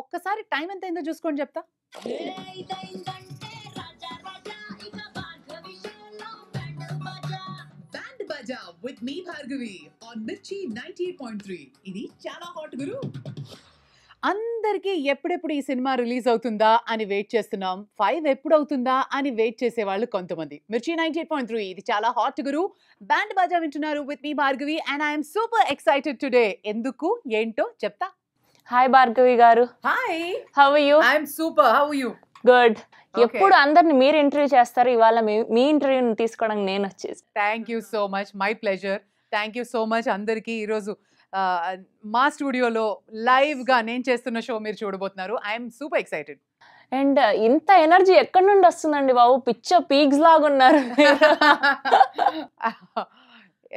ఒక్కసారి టైం ఎంత అయిందో చూసుకోండి చెప్తా band Baaja. With me Bhargavi on మిర్చి 98.3 ఇది చాలా హాట్ గురు. అందరికీ ఎప్పుడెప్పుడు ఈ సినిమా రిలీజ్ అవుతుందా అని వెయిట్ చేస్తున్నాం. ఫైవ్ ఎప్పుడు అవుతుందా అని వెయిట్ చేసే వాళ్ళు కొంతమంది. మిర్చి నైన్టీ ఎయిట్ పాయింట్ త్రీ ఇది చాలా హాట్ గురు. బ్యాండ్ బాజా వింటున్నారు with me Bhargavi and I'm super excited today ఎందుకు? ఏంటో చెప్తా. Hi Bhargavi garu. Hi how you I'm super how you good ఎప్పుడు అందరిని మీరు ఇంటర్వ్యూ చేస్తారు? ఇవాళ మీ ఇంటర్వ్యూని తీసుకోవడానికి నేను వచ్చేసి. Thank you so much my pleasure thank you so much అందరికీ. ఈరోజు మా స్టూడియోలో లైవ్గా నేను చేస్తున్న షో మీరు చూడబోతున్నారు. ఐఎమ్ సూపర్ ఎక్సైటెడ్ అండ్ ఇంత ఎనర్జీ ఎక్కడి నుండి వస్తుందండి బాబు? పిచ్చ పీక్స్ లాగా ఉన్నారు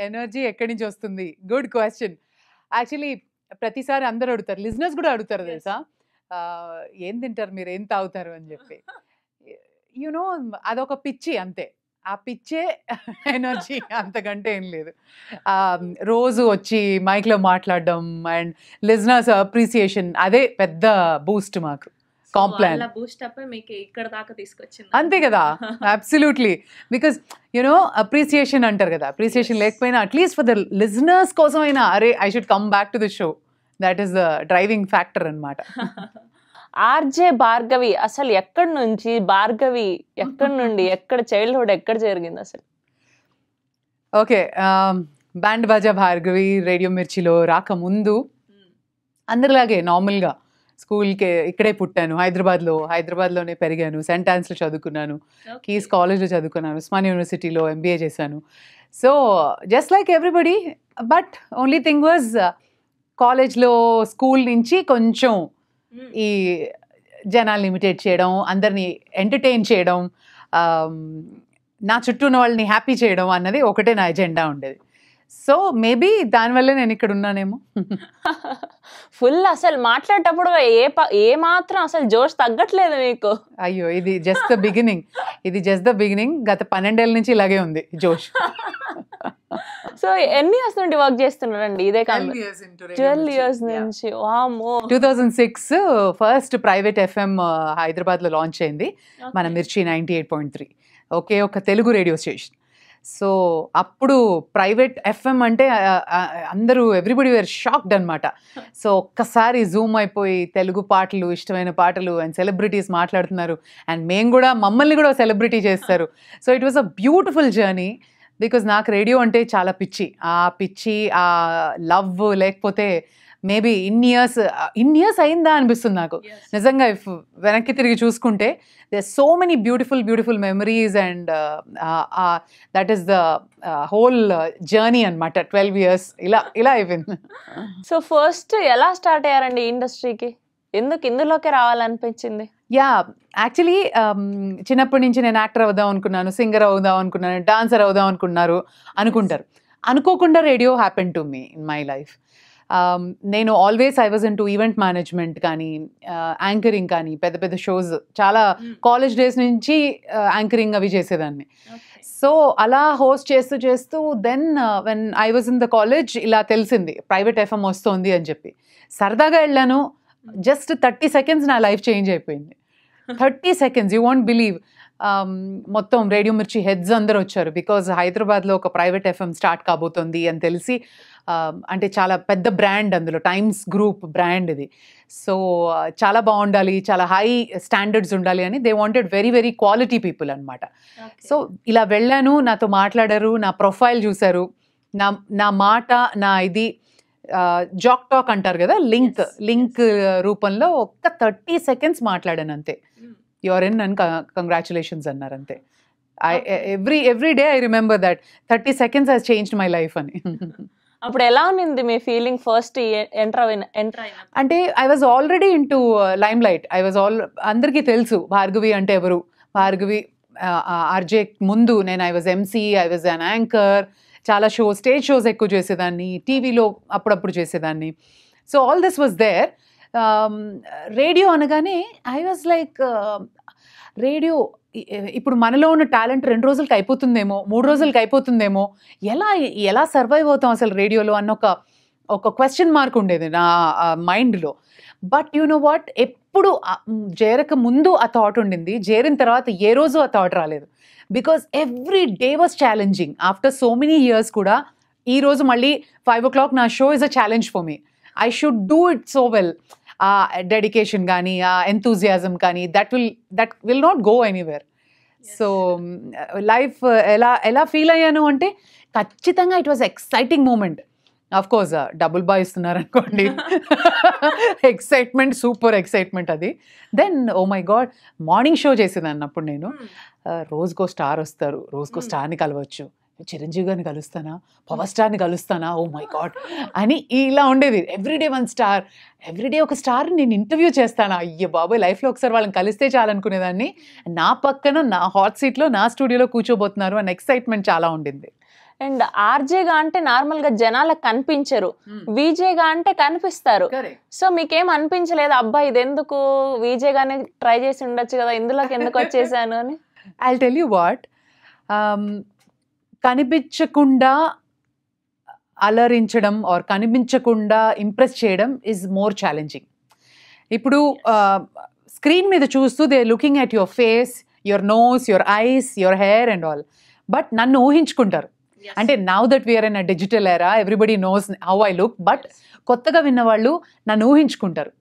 ఎనర్జీ ఎక్కడి నుంచి వస్తుంది? గుడ్ క్వశ్చన్ యాక్చువల్లీ ప్రతిసారి అందరూ అడుగుతారు. లిజినెస్ కూడా అడుగుతారు. తెలుసా? ఏం తింటారు? మీరు ఏం తాగుతారు? అని చెప్పి. యునో అదొక పిచ్చి అంతే. ఆ పిచ్చే ఎనర్జీ అంతకంటే ఏం లేదు. రోజు వచ్చి మైక్లో మాట్లాడడం అండ్ లిజినర్స్ అప్రిసియేషన్ అదే పెద్ద బూస్ట్ మాకు. Complan. బూస్ట్ అప్ మీకు ఇక్కడ దాకా తీసుకొచ్చింది? అంతే కదా. అబ్సల్యూట్లీ బికాస్ యునో అప్రిసియేషన్ అంటారు కదా. అప్రిసియేషన్. లేకపోయినా అట్లీస్ట్ ఫర్ ద లిజనర్స్ కోసం అయినా అరే I should come back to the show that is the driving factor అనమాట ఆర్జే భార్గవి అసలు ఎక్కడి నుంచి భార్గవి ఎక్కడి నుండి ఎక్కడ చైల్డ్హుడ్ ఎక్కడ జరిగింది అసలు? ఓకే బ్యాండ్ బాజా భార్గవి రేడియో మిర్చిలో రాకముందు అందరిలాగే నార్మల్గా స్కూల్కి ఇక్కడే పుట్టాను. హైదరాబాద్లో హైదరాబాద్లోనే పెరిగాను. సెంట్ ఆన్స్లో చదువుకున్నాను. కీస్ కాలేజ్లో చదువుకున్నాను. ఉస్మాన్ యూనివర్సిటీలో ఎంబీఏ చేశాను. So just like everybody but only thing was కాలేజ్లో స్కూల్ నుంచి కొంచెం ఈ జనాల్ని ఇమిటేట్ చేయడం అందరినీ ఎంటర్టైన్ చేయడం నా చుట్టూ ఉన్న వాళ్ళని హ్యాపీ చేయడం అన్నది ఒకటే నా ఎజెండా ఉండేది. సో మేబీ దానివల్ల నేను ఇక్కడ ఉన్నానేమో. ఫుల్ అసలు మాట్లాడేటప్పుడు ఏ ప- ఏ మాత్రం అసలు జోష్ తగ్గట్లేదు మీకు. అయ్యో ఇది జస్ట్ ద బిగినింగ్ ఇది జస్ట్ ద బిగినింగ్ గత పన్నెండేళ్ళ నుంచి ఇలాగే ఉంది జోష్. సో ఎన్ని ఇయర్స్ నుండి వర్క్ చేస్తున్నారండి ఇదే కాదు ట్వెల్వ్ ఇయర్స్ నుంచి. వామో two thousand six first private FM హైదరాబాద్లో లాంచ్ అయింది. మన Mirchi ninety eight point three ఒకే ఒక తెలుగు రేడియో స్టేషన్ సో అప్పుడు ప్రైవేట్ ఎఫ్ఎం అంటే అందరూ ఎవ్రీబడి వేర్ షాక్డ్ అనమాట సో ఒక్కసారి జూమ్ అయిపోయి తెలుగు పాటలు ఇష్టమైన పాటలు అండ్ సెలబ్రిటీస్ మాట్లాడుతున్నారు. అండ్ మేము కూడా మమ్మల్ని కూడా సెలబ్రిటీ చేస్తారు. So it was a beautiful journey because నాకు రేడియో అంటే చాలా పిచ్చి. ఆ పిచ్చి ఆ లవ్ లేకపోతే maybe in years in years అయిందా అనిపిస్తుంది నాకు. నిజంగా ఇఫ్ వెనక్కి తిరిగి చూసుకుంటే they so many beautiful beautiful memories and that is the whole journey అనమాట ట్వెల్వ్ ఇయర్స్ ఇలా ఇలా అయిపోయింది. సో ఫస్ట్ ఎలా స్టార్ట్ అయ్యారండి ఇండస్ట్రీకి ఎందుకు ఇందులోకి రావాలనిపించింది? యా యాక్చువల్లీ చిన్నప్పటి నుంచి నేను యాక్టర్ అవుదాం అనుకున్నాను సింగర్ అవుదాం అనుకున్నాను డాన్సర్ అవుదాం అనుకున్నారు అనుకుంటారు. అనుకోకుండా radio happen to me in my life నేను always I was into event management కానీ యాంకరింగ్ కానీ పెద్ద పెద్ద షోస్ చాలా కాలేజ్ డేస్ నుంచి యాంకరింగ్ అవి చేసేదాన్ని. సో అలా హోస్ట్ చేస్తూ చేస్తూ then when I was in the college ఇలా తెలిసింది ప్రైవేట్ ఎఫ్ఎం వస్తుంది అని చెప్పి. సరదాగా వెళ్ళాను. జస్ట్ థర్టీ సెకండ్స్ నా లైఫ్ చేంజ్ అయిపోయింది. Thirty seconds you want believe మొత్తం రేడియో మిర్చి హెడ్స్ అందరు వచ్చారు. బికాజ్ హైదరాబాద్లో ఒక ప్రైవేట్ ఎఫ్ఎం స్టార్ట్ కాబోతుంది అని తెలిసి um, అంటే చాలా పెద్ద బ్రాండ్ అందులో టైమ్స్ గ్రూప్ బ్రాండ్ ఇది. సో చాలా బాగుండాలి చాలా హై స్టాండర్డ్స్ ఉండాలి అని they wanted very very quality people అనమాట సో ఇలా వెళ్ళాను నాతో మాట్లాడారు నా ప్రొఫైల్ చూశారు నా నా మాట నా ఇది జాక్ టాక్ అంటారు కదా లింక్ లింక్ రూపంలో ఒక్క థర్టీ సెకండ్స్ మాట్లాడాను అంతే. యువర్ ఇన్ అండ్ కంగ్రాచులేషన్స్ అన్నారు అంతే. I. Every every day I remember that thirty seconds he's changed my life అని. అప్పుడు ఎలా ఉన్నింది మీ ఫీలింగ్ ఫస్ట్ ఎంటర్ ఎంటర్ అంటే I was already into limelight I was all అందరికీ తెలుసు భార్గవి అంటే ఎవరు? భార్గవి ఆర్జే ముందు నేను I was MC I was an anchor చాలా షో స్టేజ్ షోస్ ఎక్కువ చేసేదాన్ని టీవీలో అప్పుడప్పుడు చేసేదాన్ని. So all this was there radio అనగానే ఐ వాజ్ లైక్ రేడియో ఇప్పుడు మనలో ఉన్న టాలెంట్ రెండు రోజులకి అయిపోతుందేమో మూడు రోజులకి అయిపోతుందేమో ఎలా ఎలా సర్వైవ్ అవుతాం అసలు రేడియోలో అన్న ఒక ఒక క్వశ్చన్ మార్క్ ఉండేది నా మైండ్లో బట్ యు నో వాట్ ఎప్పుడు చేరక ముందు ఆ థాట్ ఉండింది చేరిన తర్వాత ఏ రోజు ఆ థాట్ రాలేదు. Because every day was challenging after so many years కూడా ఈ రోజు మళ్ళీ ఫైవ్ ఓ క్లాక్ నా show is a challenge for me I should do it so well ఆ డెడికేషన్ కానీ ఆ ఎంతూజియాజం కానీ that will that will not go anywhere so life ఎలా ఎలా ఫీల్ అయ్యాను అంటే ఖచ్చితంగా it was exciting moment of course double boy ఇస్తున్నారు అనుకోండి. ఎక్సైట్మెంట్ సూపర్ ఎక్సైట్మెంట్ అది. Then oh my god morning show చేసేదాన్ని అప్పుడు నేను. ఆ, రోజుకో స్టార్ వస్తారు రోజుకో Hmm. స్టార్ని కలవచ్చు. చిరంజీవి గారిని కలుస్తానా? పవర్ స్టార్ని కలుస్తానా? ఓ మై గాడ్ అని ఇలా ఉండేది. ఎవ్రీడే వన్ స్టార్ ఎవ్రీడే ఒక స్టార్ నేను ఇంటర్వ్యూ చేస్తానా? అయ్యో బాబోయ్ లైఫ్లో ఒకసారి వాళ్ళని కలిస్తే చాలనుకునేదాన్ని. నా పక్కన నా హాట్ సీట్లో నా స్టూడియోలో కూర్చోబోతున్నారు అని ఎక్సైట్మెంట్ చాలా ఉండింది. అండ్ ఆర్జేగా అంటే నార్మల్గా జనాలకు కనిపించరు. విజేగా అంటే కనిపిస్తారు. సో మీకేం అనిపించలేదు అబ్బా ఇది ఎందుకు విజే గానే ట్రై చేసి ఉండొచ్చు కదా ఇందులోకి ఎందుకు వచ్చేసాను అని? ఐ టెల్ యూ వాట్ కనిపించకుండా అలరించడం ఆర్ కనిపించకుండా ఇంప్రెస్ చేయడం ఈజ్ మోర్ ఛాలెంజింగ్ ఇప్పుడు స్క్రీన్ మీద చూస్తూ they looking at your face your nose your eyes your hair and all but నన్ను ఊహించుకుంటారు. అంటే now that we are in a digital era everybody knows how I look but కొత్తగా విన్న వాళ్ళు నన్ను ఊహించుకుంటారు.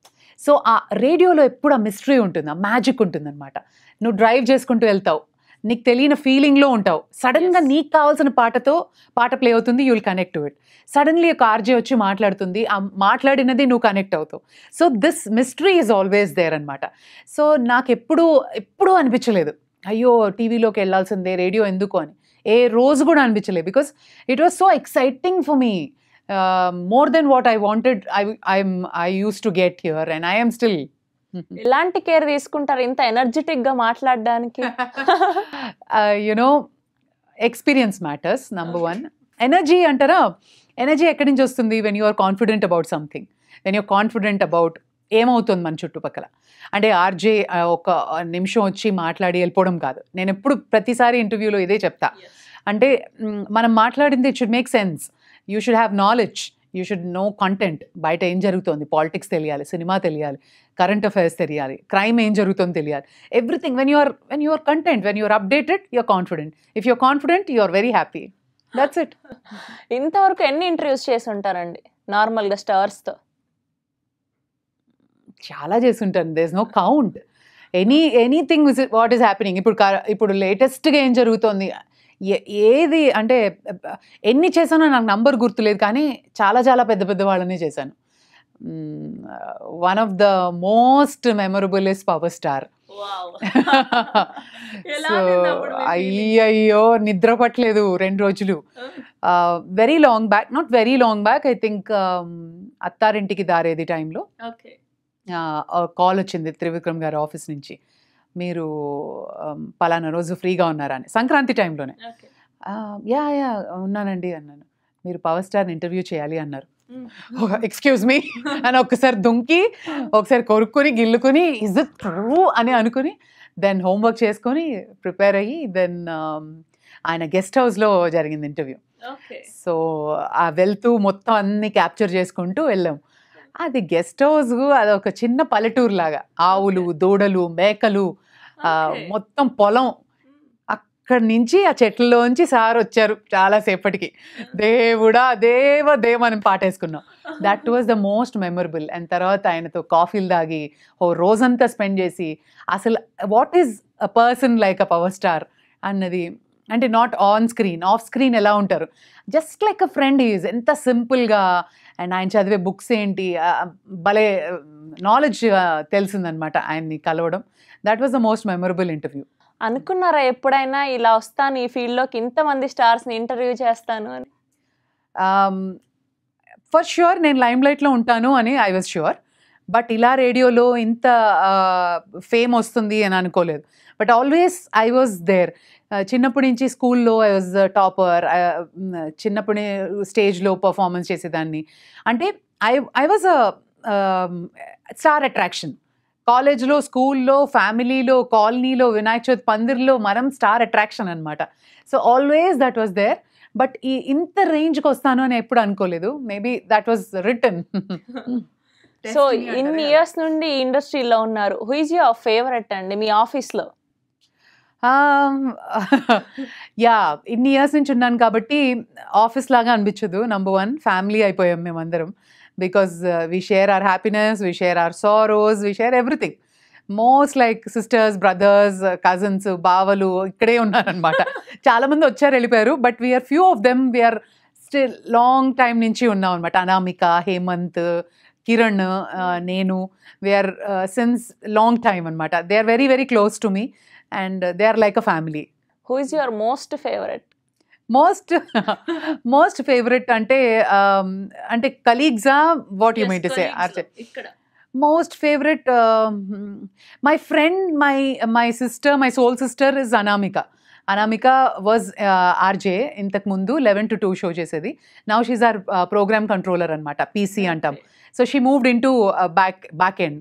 సో ఆ రేడియోలో ఎప్పుడు ఆ మిస్టరీ ఉంటుంది? ఆ మ్యాజిక్ ఉంటుంది అనమాట నువ్వు డ్రైవ్ చేసుకుంటూ వెళ్తావు. నీకు తెలియని ఫీలింగ్లో ఉంటావు. సడన్గా. నీకు కావాల్సిన పాటతో పాట ప్లే అవుతుంది you will connect to it suddenly ఒక ఆర్జే వచ్చి మాట్లాడుతుంది ఆ మాట్లాడినది నువ్వు కనెక్ట్ అవుతావు. So this mystery is always there అనమాట సో నాకు ఎప్పుడు ఎప్పుడూ అనిపించలేదు. అయ్యో టీవీలోకి వెళ్ళాల్సిందే రేడియో ఎందుకు అని. ఏ రోజు కూడా అనిపించలేదు because it was so exciting for me more than what I wanted I I'm I use to get here and I'm still ఎలాంటి కేర్ తీసుకుంటారు ఇంత ఎనర్జెటిక్గా మాట్లాడడానికి? You know experience matters number one energy అంటారా? ఎనర్జీ ఎక్కడి నుంచి వస్తుంది when you are confident about something when you're confident about ఏమవుతుంది మన చుట్టుపక్కల? అంటే ఆర్జే ఒక నిమిషం వచ్చి మాట్లాడి వెళ్ళిపోవడం కాదు. నేను ఎప్పుడు ప్రతిసారి ఇంటర్వ్యూలో ఇదే చెప్తా. అంటే మనం మాట్లాడింది it should make sense you should have knowledge you should know content. బయట ఏం జరుగుతోంది? పాలిటిక్స్ తెలియాలి సినిమా తెలియాలి కరెంట్ అఫైర్స్ తెలియాలి క్రైమ్ ఏం జరుగుతుందో తెలియాలి. Everything when you're when you're content when you're updated you're confident if you're confident you're very happy that's it ఇంతవరకు ఎన్ని ఇంటర్వ్యూస్ చేసి ఉంటారండి? నార్మల్గా స్టార్స్తో చాలా చేస్తుంటాను does no count any anything what is happening ఇప్పుడు ఇప్పుడు లేటెస్ట్గా ఏం జరుగుతోంది? ఏది అంటే ఎన్ని చేశానో నాకు నంబర్ గుర్తులేదు కానీ చాలా చాలా పెద్ద పెద్ద వాళ్ళనే చేశాను. One of the most memorable is power star. So? అయ్యయ్యో నిద్ర పట్టలేదు రెండు రోజులు. Very long back not very long back I think Attarintiki Daredi టైంలో కాల్ వచ్చింది త్రివిక్రమ్ గారి ఆఫీస్ నుంచి. మీరు పలానా రోజు ఫ్రీగా ఉన్నారా అని. సంక్రాంతి టైంలోనే. యా యా ఉన్నానండి అన్నాను. మీరు పవర్ స్టార్ని ఇంటర్వ్యూ చేయాలి అన్నారు. ఎక్స్క్యూజ్ మీ అని ఒక్కసారి దుంకి ఒకసారి కొరుక్కుని గిల్లుకుని ఇజ్ ఇట్ ట్రూ? అని అనుకుని దెన్ హోంవర్క్ చేసుకొని ప్రిపేర్ అయ్యి దెన్ ఆయన గెస్ట్ హౌస్లో జరిగింది ఇంటర్వ్యూ. సో ఆ వెళ్తూ మొత్తం అన్ని క్యాప్చర్ చేసుకుంటూ వెళ్ళాం. అది గెస్ట్ హౌస్ అది ఒక చిన్న పల్లెటూరు లాగా ఆవులు దూడలు మేకలు మొత్తం పొలం అక్కడి నుంచి ఆ చెట్లలోంచి సార్ వచ్చారు చాలా సేపటికి. దేవుడా దేవ దేవ అని పాటేసుకున్నాం. That was the most memorable and తర్వాత ఆయనతో కాఫీలు తాగి ఓ రోజంతా స్పెండ్ చేసి అసలు what is a person like a power star అన్నది అంటే not on screen off screen ఎలా ఉంటారు? Just like a friend is ఎంత సింపుల్గా అండ్ ఆయన చదివే బుక్స్ ఏంటి భలే నాలెడ్జ్ తెలిసిందనమాట ఆయన్ని కలవడం. That was the most memorable interview అనుకున్నారా ఎప్పుడైనా ఇలా వస్తాను ఈ ఫీల్డ్లోకి ఇంతమంది స్టార్స్ని ఇంటర్వ్యూ చేస్తాను అని? ఫర్ ష్యూర్ నేను లైమ్ లైట్లో ఉంటాను అని ఐ వాజ్ ష్యూర్ బట్ ఇలా రేడియోలో ఇంత ఫేమ్ వస్తుంది అని అనుకోలేదు. But always I was there చిన్నప్పటి నుంచి స్కూల్లో ఐ వాజ్ టాపర్ చిన్నప్పటి స్టేజ్లో పర్ఫార్మెన్స్ చేసేదాన్ని. అంటే I I was star attraction కాలేజ్లో స్కూల్లో ఫ్యామిలీలో కాలనీలో వినాయక చవితి పందిర్లో మనం స్టార్ అట్రాక్షన్ అనమాట so always that was there but ఈ ఇంత రేంజ్కి వస్తాను అని ఎప్పుడు అనుకోలేదు. Maybe that was return so ఇన్ని ఇయర్స్ నుండి ఇండస్ట్రీలో ఉన్నారు. హూ ఇస్ యువర్ ఫేవరెట్ అండి మీ ఆఫీస్లో? యా ఇన్ని ఇయర్స్ నుంచి ఉన్నాను కాబట్టి ఆఫీస్ లాగా అనిపించదు నంబర్ వన్ ఫ్యామిలీ అయిపోయాం మేమందరం. Because we share our happiness we share our sorrows we share everything most like sisters brothers cousins బావలు ఇక్కడే ఉన్నారనమాట చాలా మంది వచ్చారు వెళ్ళిపోయారు but we're few of them we're still long time నుంచి ఉన్నాం అనమాట అనామిక హేమంత్ కిరణ్ నేను. వీఆర్ సిన్స్ లాంగ్ టైమ్ అనమాట they are very very close to me and they are like a family. Who is your most favourite most most favourite అంటే um, అంటే కలీగ్సా what you mean to say ఇక్కడ. Most favourite my friend my my sister my soul sister is Anamika Anamika was RJ ఇంతకు ముందు eleven to two show చేసేది. Now she's our programme controller అనమాట PC అంటాం. So she moved into back back end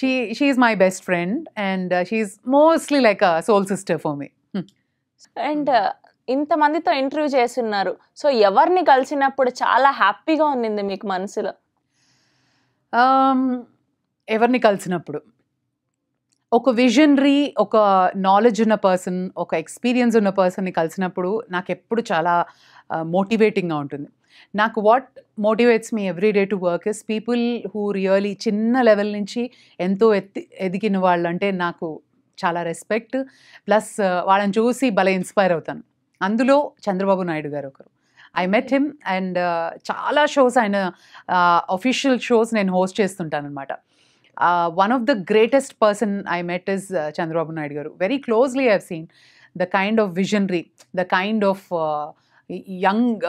she she is my best friend and she is mostly like a soul sister for me and ఇంత మందితో interview చేస్తున్నారు. So ఎవరిని కలిసినప్పుడు చాలా హ్యాపీగా ఉన్నింది మీకు మనసులో? Um, ఎవరిని కలిసినప్పుడు? ఒక విజనరీ ఒక నాలెడ్జ్ ఉన్న పర్సన్ ఒక ఎక్స్పీరియన్స్ ఉన్న పర్సన్ని కలిసినప్పుడు నాకు ఎప్పుడు చాలా మోటివేటింగ్గా ఉంటుంది. నాకు what motivates me every day to work is people who really చిన్న లెవెల్ నుంచి ఎంతో ఎత్తి ఎదిగిన వాళ్ళు అంటే నాకు చాలా రెస్పెక్ట్ ప్లస్ uh, వాళ్ళని చూసి భలే ఇన్స్పైర్ అవుతాను. అందులో చంద్రబాబు నాయుడు గారు ఒకరు. ఐ మెట్ హిమ్ అండ్ చాలా షోస్ ఆయన uh, అఫీషియల్ షోస్ నేను హోస్ట్ చేస్తుంటాను అనమాట one of the greatest person I met is Chandrababu Naidu garu. Very closely I've seen the kind of visionary the kind of young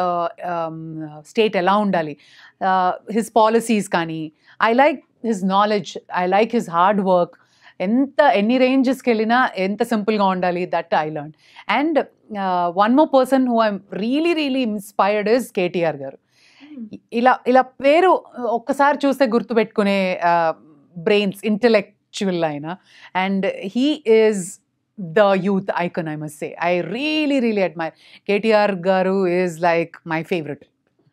state ఎలా ఉండాలి his policies కానీ I like his knowledge I like his hard work ఎంత ఎన్ని రేంజెస్కి వెళ్ళినా ఎంత సింపుల్గా ఉండాలి that I learn and one more person who I'm really really inspired is KTR garu ఇలా ఇలా పేరు ఒక్కసారి చూస్తే గుర్తుపెట్టుకునే బ్రెయిన్స్ ఇంటలెక్చువల్ ఆయన and he is the youth icon, I must say. I really, really admire. KTR Garu is like my favorite.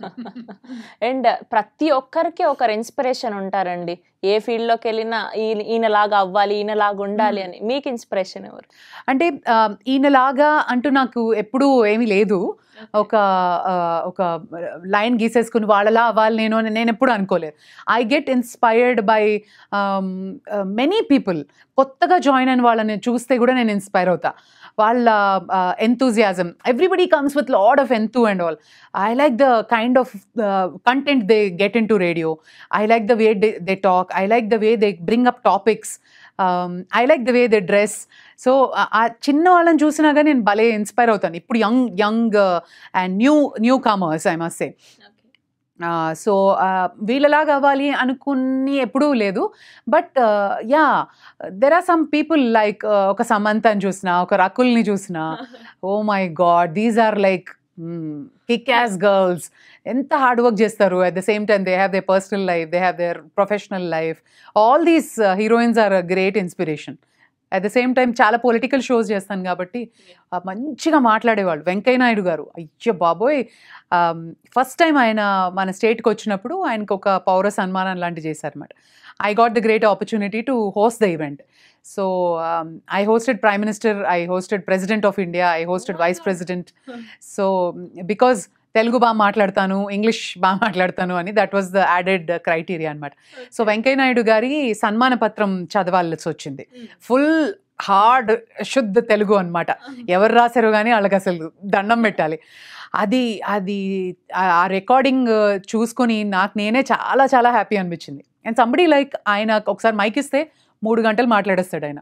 And ప్రతి ఒక్కరికి ఒకరు ఇన్స్పిరేషన్ ఉంటారండి. ఏ ఫీల్డ్లోకి వెళ్ళినా ఈయన- ఈయనలాగా అవ్వాలి ఈయనలాగా ఉండాలి అని. మీకు ఇన్స్పిరేషన్ ఎవరు? అంటే ఈయనలాగా అంటూ నాకు ఎప్పుడూ ఏమీ లేదు. ఒక ఒక లైన్ గీసేసుకుని వాళ్ళలా అవ్వాలి నేను అని నేను ఎప్పుడు అనుకోలేదు. I get inspired by many people కొత్తగా జాయిన్ అయిన వాళ్ళని చూస్తే కూడా నేను ఇన్స్పైర్ అవుతా. వాళ్ళ enthusiasm everybody comes with lot of enthu and all I like the kind of content they get into radio I like the way they talk I like the way they bring up topics I like the way they dress so ఆ చిన్న వాళ్ళని చూసినా కానీ నేను భలే inspire అవుతాను. ఇప్పుడు young young and new new comers I must say so వీళ్ళలాగా అవ్వాలి అనుకుని ఎప్పుడూ లేదు. But yeah there are some people like ఒక సమంతని చూసిన ఒక రకుల్ని చూసిన ఓ my god these are like kick ass girls ఎంత హార్డ్ వర్క్ చేస్తారు. At the same time they have they personal life they have their professional life all these heroines are a great inspiration at the same time చాలా political shows చేస్తాను కాబట్టి మంచిగా మాట్లాడేవాళ్ళు. వెంకయ్య నాయుడు గారు. అయ్యో బాబోయ్! ఫస్ట్ టైం ఆయన మన స్టేట్కి వచ్చినప్పుడు ఆయనకు ఒక పౌర సన్మానం లాంటివి చేశారన్నమాట. I got the great opportunity to host the event so I hosted prime minister I hosted president of India I hosted vice president so because Telugu బాగా మాట్లాడతాను ఇంగ్లీష్ బాగా మాట్లాడతాను అని that was the added criteria అనమాట so Venkaiah Naidu గారి సన్మాన పత్రం చదవాల్సి వచ్చింది. ఫుల్ హార్డ్ శుద్ధ తెలుగు అన్నమాట. ఎవరు రాశారో కానీ వాళ్ళకి అసలు దండం పెట్టాలి. అది అది ఆ- ఆ రికార్డింగ్ చూసుకొని నాకు నేనే చాలా చాలా హ్యాపీ అనిపించింది. అండ్ సంబడి లైక్ ఆయన ఒకసారి మైక్ ఇస్తే మూడు గంటలు మాట్లాడేస్తాడు ఆయన.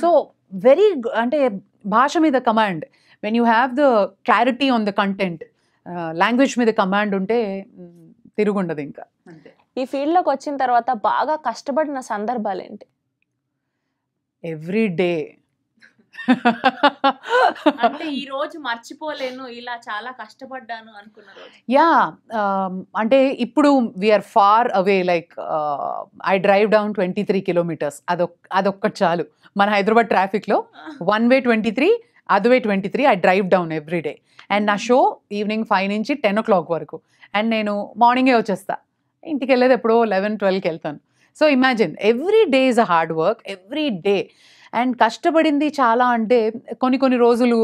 సో వెరీ అంటే భాష మీద command when you have the clarity on the content language మీద కమాండ్ ఉంటే తిరుగుండదు ఇంకా. ఈ ఫీల్డ్లోకి వచ్చిన తర్వాత బాగా కష్టపడిన సందర్భాలు ఏంటి ఎవ్రీ డే అంటే ఈ రోజు మర్చిపోలేను ఇలా చాలా కష్టపడ్డాను అనుకున్న రోజు. యా అంటే ఇప్పుడు we're far away like I drive down twenty three kilometres అదొక్ అదొక్కటి చాలు. మన హైదరాబాద్ ట్రాఫిక్లో one way twenty three అదువే twenty three I drive down every day and నా షో ఈవినింగ్ ఫైవ్ నుంచి టెన్ ఓ క్లాక్ వరకు. అండ్ నేను మార్నింగే వచ్చేస్తా. ఇంటికి వెళ్ళేది ఎప్పుడో లెవెన్ ట్వెల్వ్కి వెళ్తాను. So imagine every day is a hard work every day and కష్టపడింది చాలా అంటే కొన్ని కొన్ని రోజులు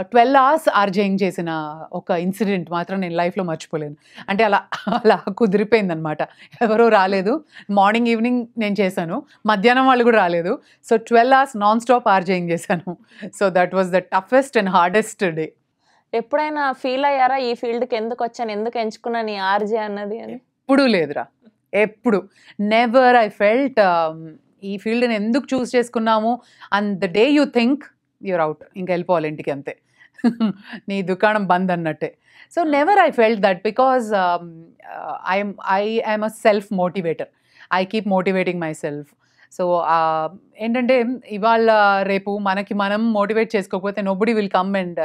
ట్వెల్వ్ అవర్స్ ఆర్జేయింగ్ చేసిన ఒక ఇన్సిడెంట్ మాత్రం నేను లైఫ్లో మర్చిపోలేను. అంటే అలా అలా కుదిరిపోయింది అనమాట ఎవరో రాలేదు. మార్నింగ్ ఈవినింగ్ నేను చేశాను. మధ్యాహ్నం వాళ్ళు కూడా రాలేదు. So twelve hours non stop RJing చేశాను. So that was the toughest and hardest day ఎప్పుడైనా ఫీల్ అయ్యారా? ఈ ఫీల్డ్కి ఎందుకు వచ్చాను? ఎందుకు ఎంచుకున్నాను ఈ ఆర్జే అన్నది అని? ఎప్పుడు లేదురా. ఎప్పుడు. నెవర్ ఐ ఫెల్ట్ ఈ ఫీల్డ్ని ఎందుకు చూస్ చేసుకున్నాము? And the day you think you're out ఇంకా వెళ్ళిపోవాలి ఇంటికి అంతే. నీ దుకాణం బంద్ అన్నట్టే. So never I felt that because I'm I I'm a self motivator I keep motivating myself so ఏంటంటే ఇవాళ రేపు మనకి మనం మోటివేట్ చేసుకోకపోతే nobody will come and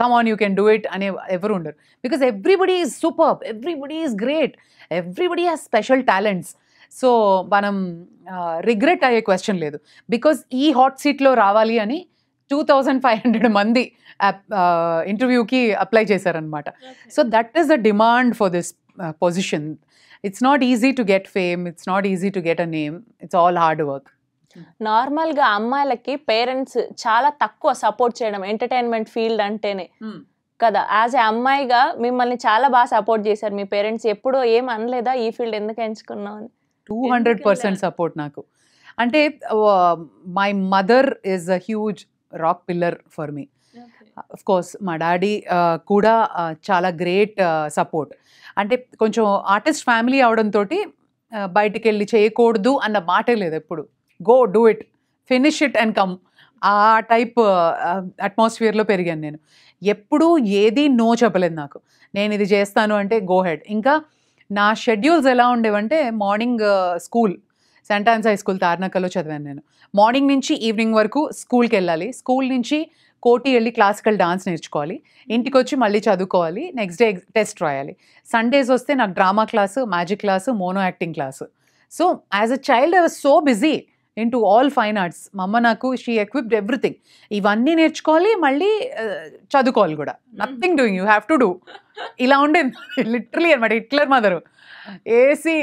come on you can do it అనే ఎవరు ఉండరు. Because everybody is super everybody is great everybody has special talents so మనం uh, రిగ్రెట్ అయ్యే క్వశ్చన్ లేదు. బికాస్ ఈ హాట్ సీట్లో రావాలి అని టూ థౌజండ్ ఫైవ్ హండ్రెడ్ మంది ఇంటర్వ్యూకి అప్లై చేశారనమాట so that is the demand for this position. It's not easy to get fame it's not easy to get a name it's all hard work. నార్మల్గా అమ్మాయిలకి parents చాలా తక్కువ support చేయడం entertainment field అంటేనే. కదా యాజ్ ఏ అమ్మాయిగా మిమ్మల్ని చాలా బాగా సపోర్ట్ చేశారు మీ పేరెంట్స్. ఎప్పుడూ ఏం అనలేదా ఈ ఫీల్డ్ ఎందుకు ఎంచుకున్నావు అని? టూ హండ్రెడ్ పర్సెంట్ సపోర్ట్ నాకు. అంటే my mother is a huge rock pillar for me of course మా డాడీ కూడా uh, చాలా గ్రేట్ సపోర్ట్ అంటే కొంచెం ఆర్టిస్ట్ ఫ్యామిలీ అవడంతో బయటికి వెళ్ళి చేయకూడదు అన్న మాటే లేదు ఎప్పుడు. Go do it finish it and come ఆ టైప్ అట్మాస్ఫియర్లో పెరిగాను నేను. ఎప్పుడూ ఏది నో చెప్పలేదు నాకు. నేను ఇది చేస్తాను అంటే గో హెడ్ ఇంకా నా షెడ్యూల్స్ ఎలా ఉండేవంటే morning school St Ann's high school తార్నకల్లో చదివాను నేను. మార్నింగ్ నుంచి ఈవినింగ్ వరకు స్కూల్కి వెళ్ళాలి. స్కూల్ నుంచి కోటి వెళ్ళి క్లాసికల్ డాన్స్ నేర్చుకోవాలి. ఇంటికి వచ్చి మళ్ళీ చదువుకోవాలి. నెక్స్ట్ డే టెస్ట్ రాయాలి. సండేస్ వస్తే నాకు drama class magic class mono acting class. So as a child I was so busy. Into all fine arts మా అమ్మ నాకు షీ ఎక్విప్డ్ ఎవ్రీథింగ్ ఇవన్నీ నేర్చుకోవాలి మళ్ళీ uh, చదువుకోవాలి కూడా nothing doing you have to do ఇలా ఉండేది లిటరలీ అనమాట Hitler mother AC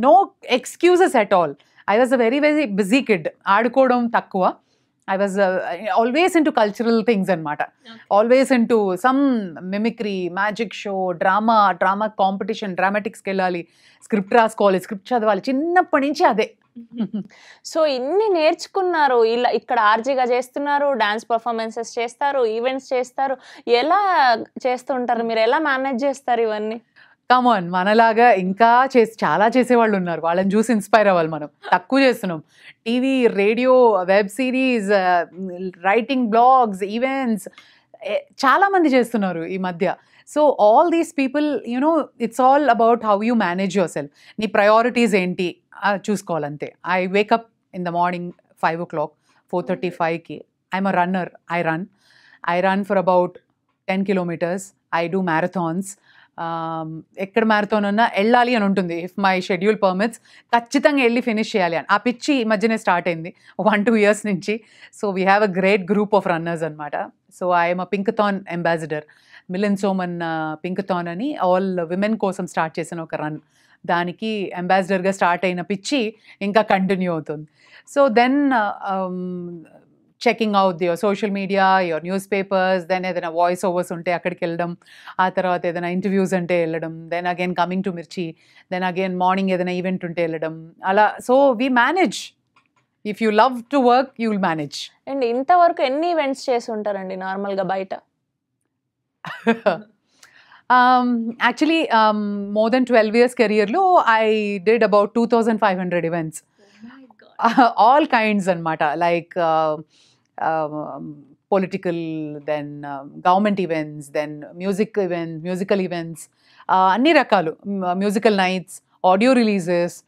no excuses at all I was a very very busy kid ఆడుకోవడం తక్కువ I was always into cultural things అనమాట always into some mimicry magic show drama drama competition డ్రామాటిక్స్కి వెళ్ళాలి script రాసుకోవాలి script చదవాలి చిన్నప్పటి నుంచి అదే. So ఇన్ని నేర్చుకున్నారు? ఇలా ఇక్కడ ఆర్జీగా చేస్తున్నారు డాన్స్ పర్ఫార్మెన్సెస్ చేస్తారు ఈవెంట్స్ చేస్తారు ఎలా చేస్తుంటారు మీరు ఎలా మేనేజ్ చేస్తారు ఇవన్నీ? కమాన్ మనలాగా ఇంకా చేసి చాలా చేసేవాళ్ళు ఉన్నారు. వాళ్ళని చూసి ఇన్స్పైర్ అవ్వాలి మనం. తక్కువ చేస్తున్నాం. TV radio web series writing blogs events చాలా మంది చేస్తున్నారు ఈ మధ్య. So all these people you know it's all about how you manage yourself నీ ప్రయారిటీస్ ఏంటి? చూసుకోవాలంతే. I wake up in the morning five o'clock four thirty ఫైవ్కి I'm a runner I run I run for about ten kilometres I do marathons ఎక్కడ marathon ఉన్నా వెళ్ళాలి అని ఉంటుంది if my schedule permits ఖచ్చితంగా వెళ్ళి ఫినిష్ చేయాలి అని. ఆ పిచ్చి ఈ మధ్యనే స్టార్ట్ అయింది వన్ టూ ఇయర్స్ నుంచి. So we have a great group of runners అనమాట so I'm a Pinkathon ambassador Milind Soman Pinkathon అని ఆల్ విమెన్ కోసం స్టార్ట్ చేసిన ఒక రన్ దానికి అంబాసిడర్గా స్టార్ట్ అయిన పిచ్చి ఇంకా కంటిన్యూ అవుతుంది. So then checking out your social media your news papers then ఏదైనా వాయిస్ ఓవర్స్ ఉంటే అక్కడికి వెళ్ళడం ఆ తర్వాత ఏదైనా ఇంటర్వ్యూస్ అంటే వెళ్ళడం then again coming to Mirchi then again morning ఏదైనా ఈవెంట్ ఉంటే వెళ్ళడం. అలా so we manage if you love to work you will manage and ఇంతవరకు ఎన్ని ఈవెంట్స్ చేసి ఉంటారండి నార్మల్గా బయట? Actually more than twelve years కెరియర్లో I did about two thousand five hundred events uh, um, political then um, government events then music events musical events uh, అన్ని రకాలు. Musical nights audio releases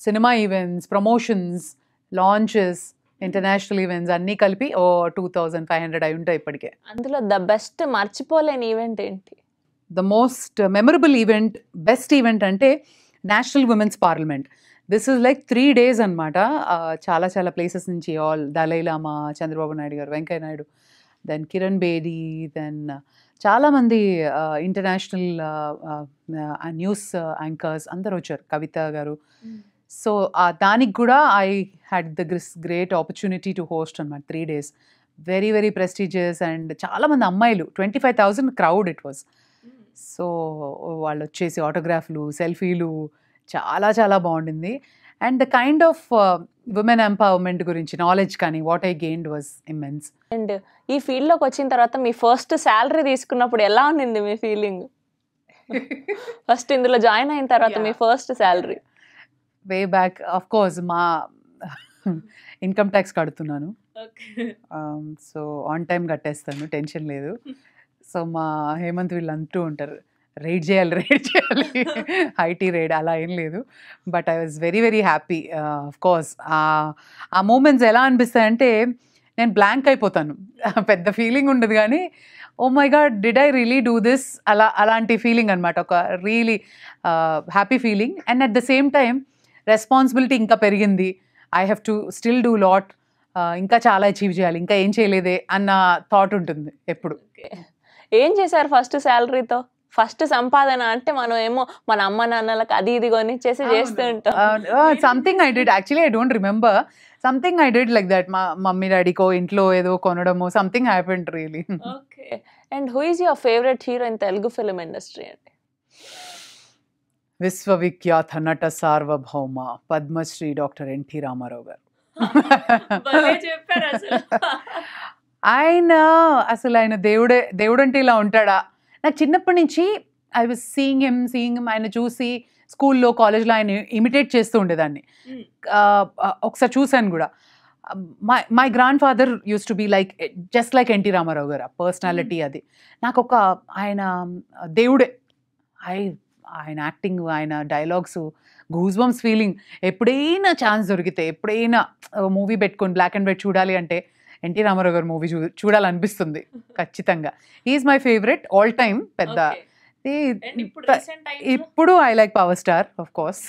cinema events promotions launches international events అన్నీ కలిపి ఓ two thousand five hundred అయి ఉంటాయి ఇప్పటికే. అందులో the best మర్చిపోలేని ఈవెంట్ ఏంటి? The most memorable event best event అంటే national women's parliament this is like three days అనమాట చాలా చాలా ప్లేసెస్ నుంచి ఆల్ దలైలామా చంద్రబాబు నాయుడు గారు వెంకయ్య నాయుడు దెన్ కిరణ్ బేడి దెన్ చాలామంది ఇంటర్నేషనల్ న్యూస్ యాంకర్స్ అందరు వచ్చారు. కవిత గారు. సో దానికి కూడా ఐ హ్యాడ్ ద గ్రిస్ గ్రేట్ ఆపర్చునిటీ టు హోస్ట్ అనమాట three days very very prestigious and చాలామంది అమ్మాయిలు twenty five thousand crowd it was so వాళ్ళు వచ్చేసి ఆటోగ్రాఫ్లు సెల్ఫీలు చాలా చాలా బాగుండింది. And the kind of women empowerment గురించి నాలెడ్జ్ కానీ what I gained was immense. And ఈ ఫీల్డ్లోకి వచ్చిన తర్వాత మీ ఫస్ట్ శాలరీ తీసుకున్నప్పుడు ఎలా ఉండింది మీ ఫీలింగ్? ఫస్ట్ ఇందులో జాయిన్ అయిన తర్వాత మీ. First salary way back of course మా ఇన్కమ్ ట్యాక్స్ కడుతున్నాను. సో ఆన్ టైం కట్టేస్తాను టెన్షన్ లేదు. సో మా హేమంత్ వీళ్ళు అంటూ ఉంటారు రైడ్ చేయాలి రైడ్ చేయాలి. ఐటీ రైడ్ అలా ఏం లేదు. But I was very very happy of course ఆ మూమెంట్స్ ఎలా అనిపిస్తాయంటే నేను బ్లాంక్ అయిపోతాను. పెద్ద ఫీలింగ్ ఉండదు కానీ ఓ my God did I really do this అలా అలాంటి ఫీలింగ్ అనమాట ఒక really happy feeling and at the same time responsibility ఇంకా పెరిగింది. I have to still do lot ఇంకా చాలా అచీవ్ చేయాలి ఇంకా ఏం చేయలేదే అన్న థాట్ ఉంటుంది ఎప్పుడు. ఏం చేశారు ఫస్ట్ శాలరీతో ఫస్ట్ సంపాదన అంటే మనం ఏమో మన అమ్మ నాన్నలకు అది ఇది కొనిచ్చేసి చేస్తూ ఉంటాం. Something I did actually I don't remember something I did like that మా మమ్మీ డాడీకో ఇంట్లో ఏదో కొనడము something happened really okay. And who is your favourite hero in Telugu film industry అండి? విశ్వవిఖ్యాత నట సార్వభౌమ పద్మశ్రీ డాక్టర్ ఎన్టీ రామారావు గారు. ఆయన అసలు ఆయన దేవుడే దేవుడు అంటే ఇలా ఉంటాడా? నాకు చిన్నప్పటి నుంచి I was seeing him seeing him ఆయన చూసి స్కూల్లో కాలేజ్లో ఆయన ఇమిటేట్ చేస్తూ ఉండేదాన్ని. Mm. ఆ, ఆ, ఒకసారి చూశాను కూడా. My my grandfather used to be like just like NT Rama Rao గారు పర్సనాలిటీ అది. నాకు ఒక ఆయన దేవుడే. ఐ ఆయన యాక్టింగ్ ఆయన డైలాగ్స్ గూస్ బంప్స్ ఫీలింగ్ ఎప్పుడైనా ఛాన్స్ దొరికితే ఎప్పుడైనా మూవీ పెట్టుకొని బ్లాక్ అండ్ వైట్ చూడాలి అంటే ఎన్టీ రామారావు గారు మూవీ చూ చూడాలనిపిస్తుంది ఖచ్చితంగా. Is my favourite all time పెద్ద. ఇప్పుడు I like power star of course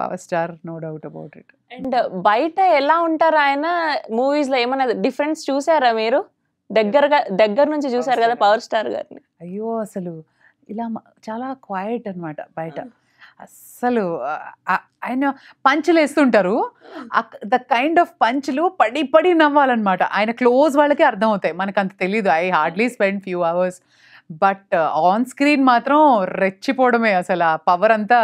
power star no doubt about it and బయట ఎలా ఉంటారు ఆయన? మూవీస్లో ఏమైనా డిఫరెన్స్ చూసారా మీరు? దగ్గరగా దగ్గర నుంచి చూసారు కదా పవర్ స్టార్ గారిని? అయ్యో అసలు ఇలా చాలా క్వైట్ అన్నమాట బయట. అస్సలు ఆయన పంచులు వేస్తుంటారు ద కైండ్ ఆఫ్ పంచులు పడి పడి నవ్వాలన్నమాట. ఆయన క్లోజ్ వాళ్ళకి అర్థం అవుతాయి మనకు అంత తెలీదు. I hardly spend few hours. But on screen మాత్రం రెచ్చిపోవడమే అసలు. ఆ పవర్ అంతా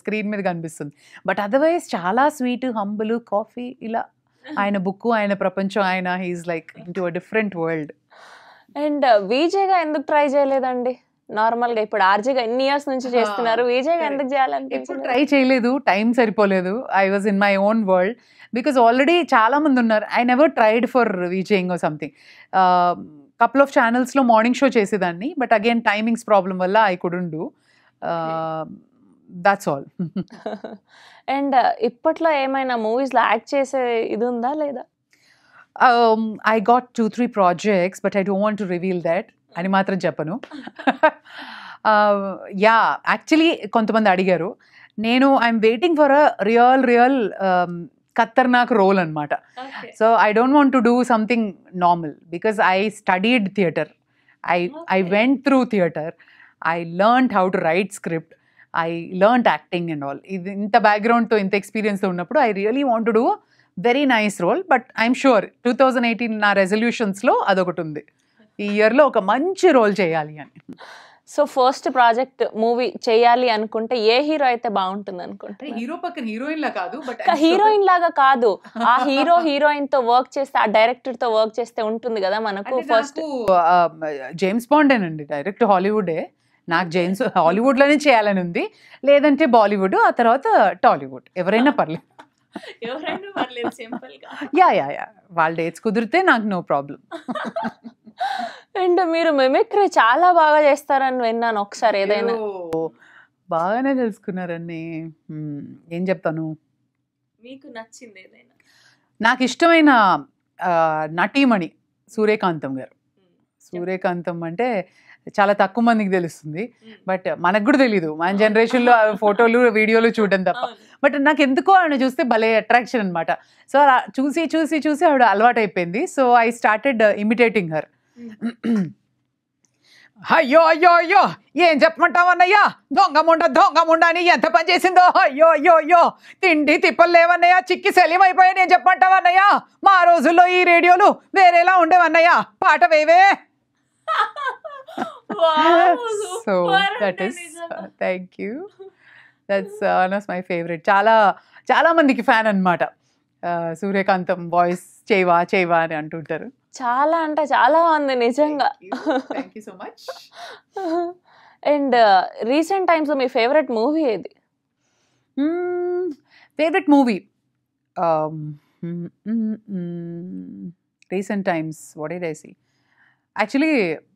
స్క్రీన్ మీద కనిపిస్తుంది. బట్ అదర్వైజ్ చాలా స్వీట్ హంబులు కాఫీ ఇలా ఆయన బుక్ ఆయన ప్రపంచం ఆయన he's like in to different world. And విజయ్గా ఎందుకు ట్రై చేయలేదండి? నార్మల్గా ఇప్పుడు ఆర్జేగా ఎన్ని ఇయర్స్ నుంచి చేస్తున్నారు? correct. ఎందుకు ఎప్పుడు చేయాలనిపించింది ట్రై చేయలేదు. టైం సరిపోలేదు. I was in my own world because already చాలా మంది ఉన్నారు. I never tried for VJing oh something couple of ఛానల్స్లో మార్నింగ్ షో చేసేదాన్ని. బట్ అగైన్ టైమింగ్స్ ప్రాబ్లం వల్ల I couldn't do that's all and ఇప్పట్లో ఏమైనా మూవీస్లో యాక్ట్ చేసే ఇది ఉందా లేదా? I got two three projects but I don't want to reveal that అని మాత్రం చెప్పను. యా యాక్చువల్లీ కొంతమంది అడిగారు. నేను I'm waiting for a real real Khatarnak role అనమాట. So I don't want to do something normal because I studied theatre I I. Went through theatre I learn how to write script I learn acting and all ఇది ఇంత బ్యాక్గ్రౌండ్తో ఇంత ఎక్స్పీరియన్స్తో ఉన్నప్పుడు I really want to do very nice role but I'm sure two thousand eighteen నా రెజల్యూషన్స్లో అదొకటి ఉంది. ఈ ఇయర్లో ఒక మంచి రోల్ చేయాలి అని. సో ఫస్ట్ ప్రాజెక్ట్ మూవీ చేయాలి అనుకుంటే ఏ హీరో అయితే బాగుంటుంది అనుకుంటే హీరో పక్కన హీరోయిన్ లా కాదు బట్ హీరోయిన్ లాగా కాదు. ఆ హీరో హీరోయిన్తో వర్క్ చేస్తే ఆ డైరెక్టర్తో వర్క్ చేస్తే ఉంటుంది కదా మనకు ఫస్ట్ జేమ్స్ బాండేనండి డైరెక్ట్ హాలీవుడే నాకు జేమ్స్ హాలీవుడ్లోనే చేయాలని ఉంది. లేదంటే బాలీవుడ్ ఆ తర్వాత టాలీవుడ్ ఎవరైనా పర్లేదు. ఎవరైనా పర్లేదు సింపుల్గా? Yeah yeah yeah. వాళ్ళ డేట్స్ కుదిరితే నాకు నో ప్రాబ్లం అండ్ మీరు మిమిక్రీ చాలా బాగా చేస్తారని విన్నాను ఒకసారి ఏదైనా. బాగానే తెలుసుకున్నారని ఏం చెప్తాను? మీకు నచ్చింది ఏదైనా? నాకు ఇష్టమైన నటీమణి సూర్యకాంతం గారు. సూర్యకాంతం అంటే చాలా తక్కువ మందికి తెలుస్తుంది. బట్ మనకు కూడా తెలీదు. మన జనరేషన్లో ఫోటోలు వీడియోలు చూడడం తప్ప. బట్ నాకు ఎందుకో ఆవిడ చూస్తే భలే అట్రాక్షన్ అనమాట సో అలా చూసి చూసి చూసి ఆవిడ అలవాటు అయిపోయింది. So I started imitating her అయ్యో అయ్యో అయ్యో! ఏం చెప్పమంటావు అన్నయ్యా? దొంగ ముండ దొంగ ముండ అని ఎంత పని చేసిందో? అయ్యో అయ్యో అయ్యో! తిండి తిప్పలు లేవన్నయ్యా చిక్కి సెలిం అయిపోయాయి. నేను చెప్పమంటావు అన్నయ్యా? మా రోజుల్లో ఈ రేడియోలు వేరేలా ఉండేవన్నయ్యా. పాట వేవే. So that is thank you that's one of my favourite చాలా చాలా మందికి ఫ్యాన్ అనమాట సూర్యకాంతం వాయిస్ చేయవా చేయవా అని అంటుంటారు. చాలా అంటే చాలా ఉంది నిజంగా. Thank you so much and recent times me favourite movie ఏది? Favourite movie recent times what did I see actually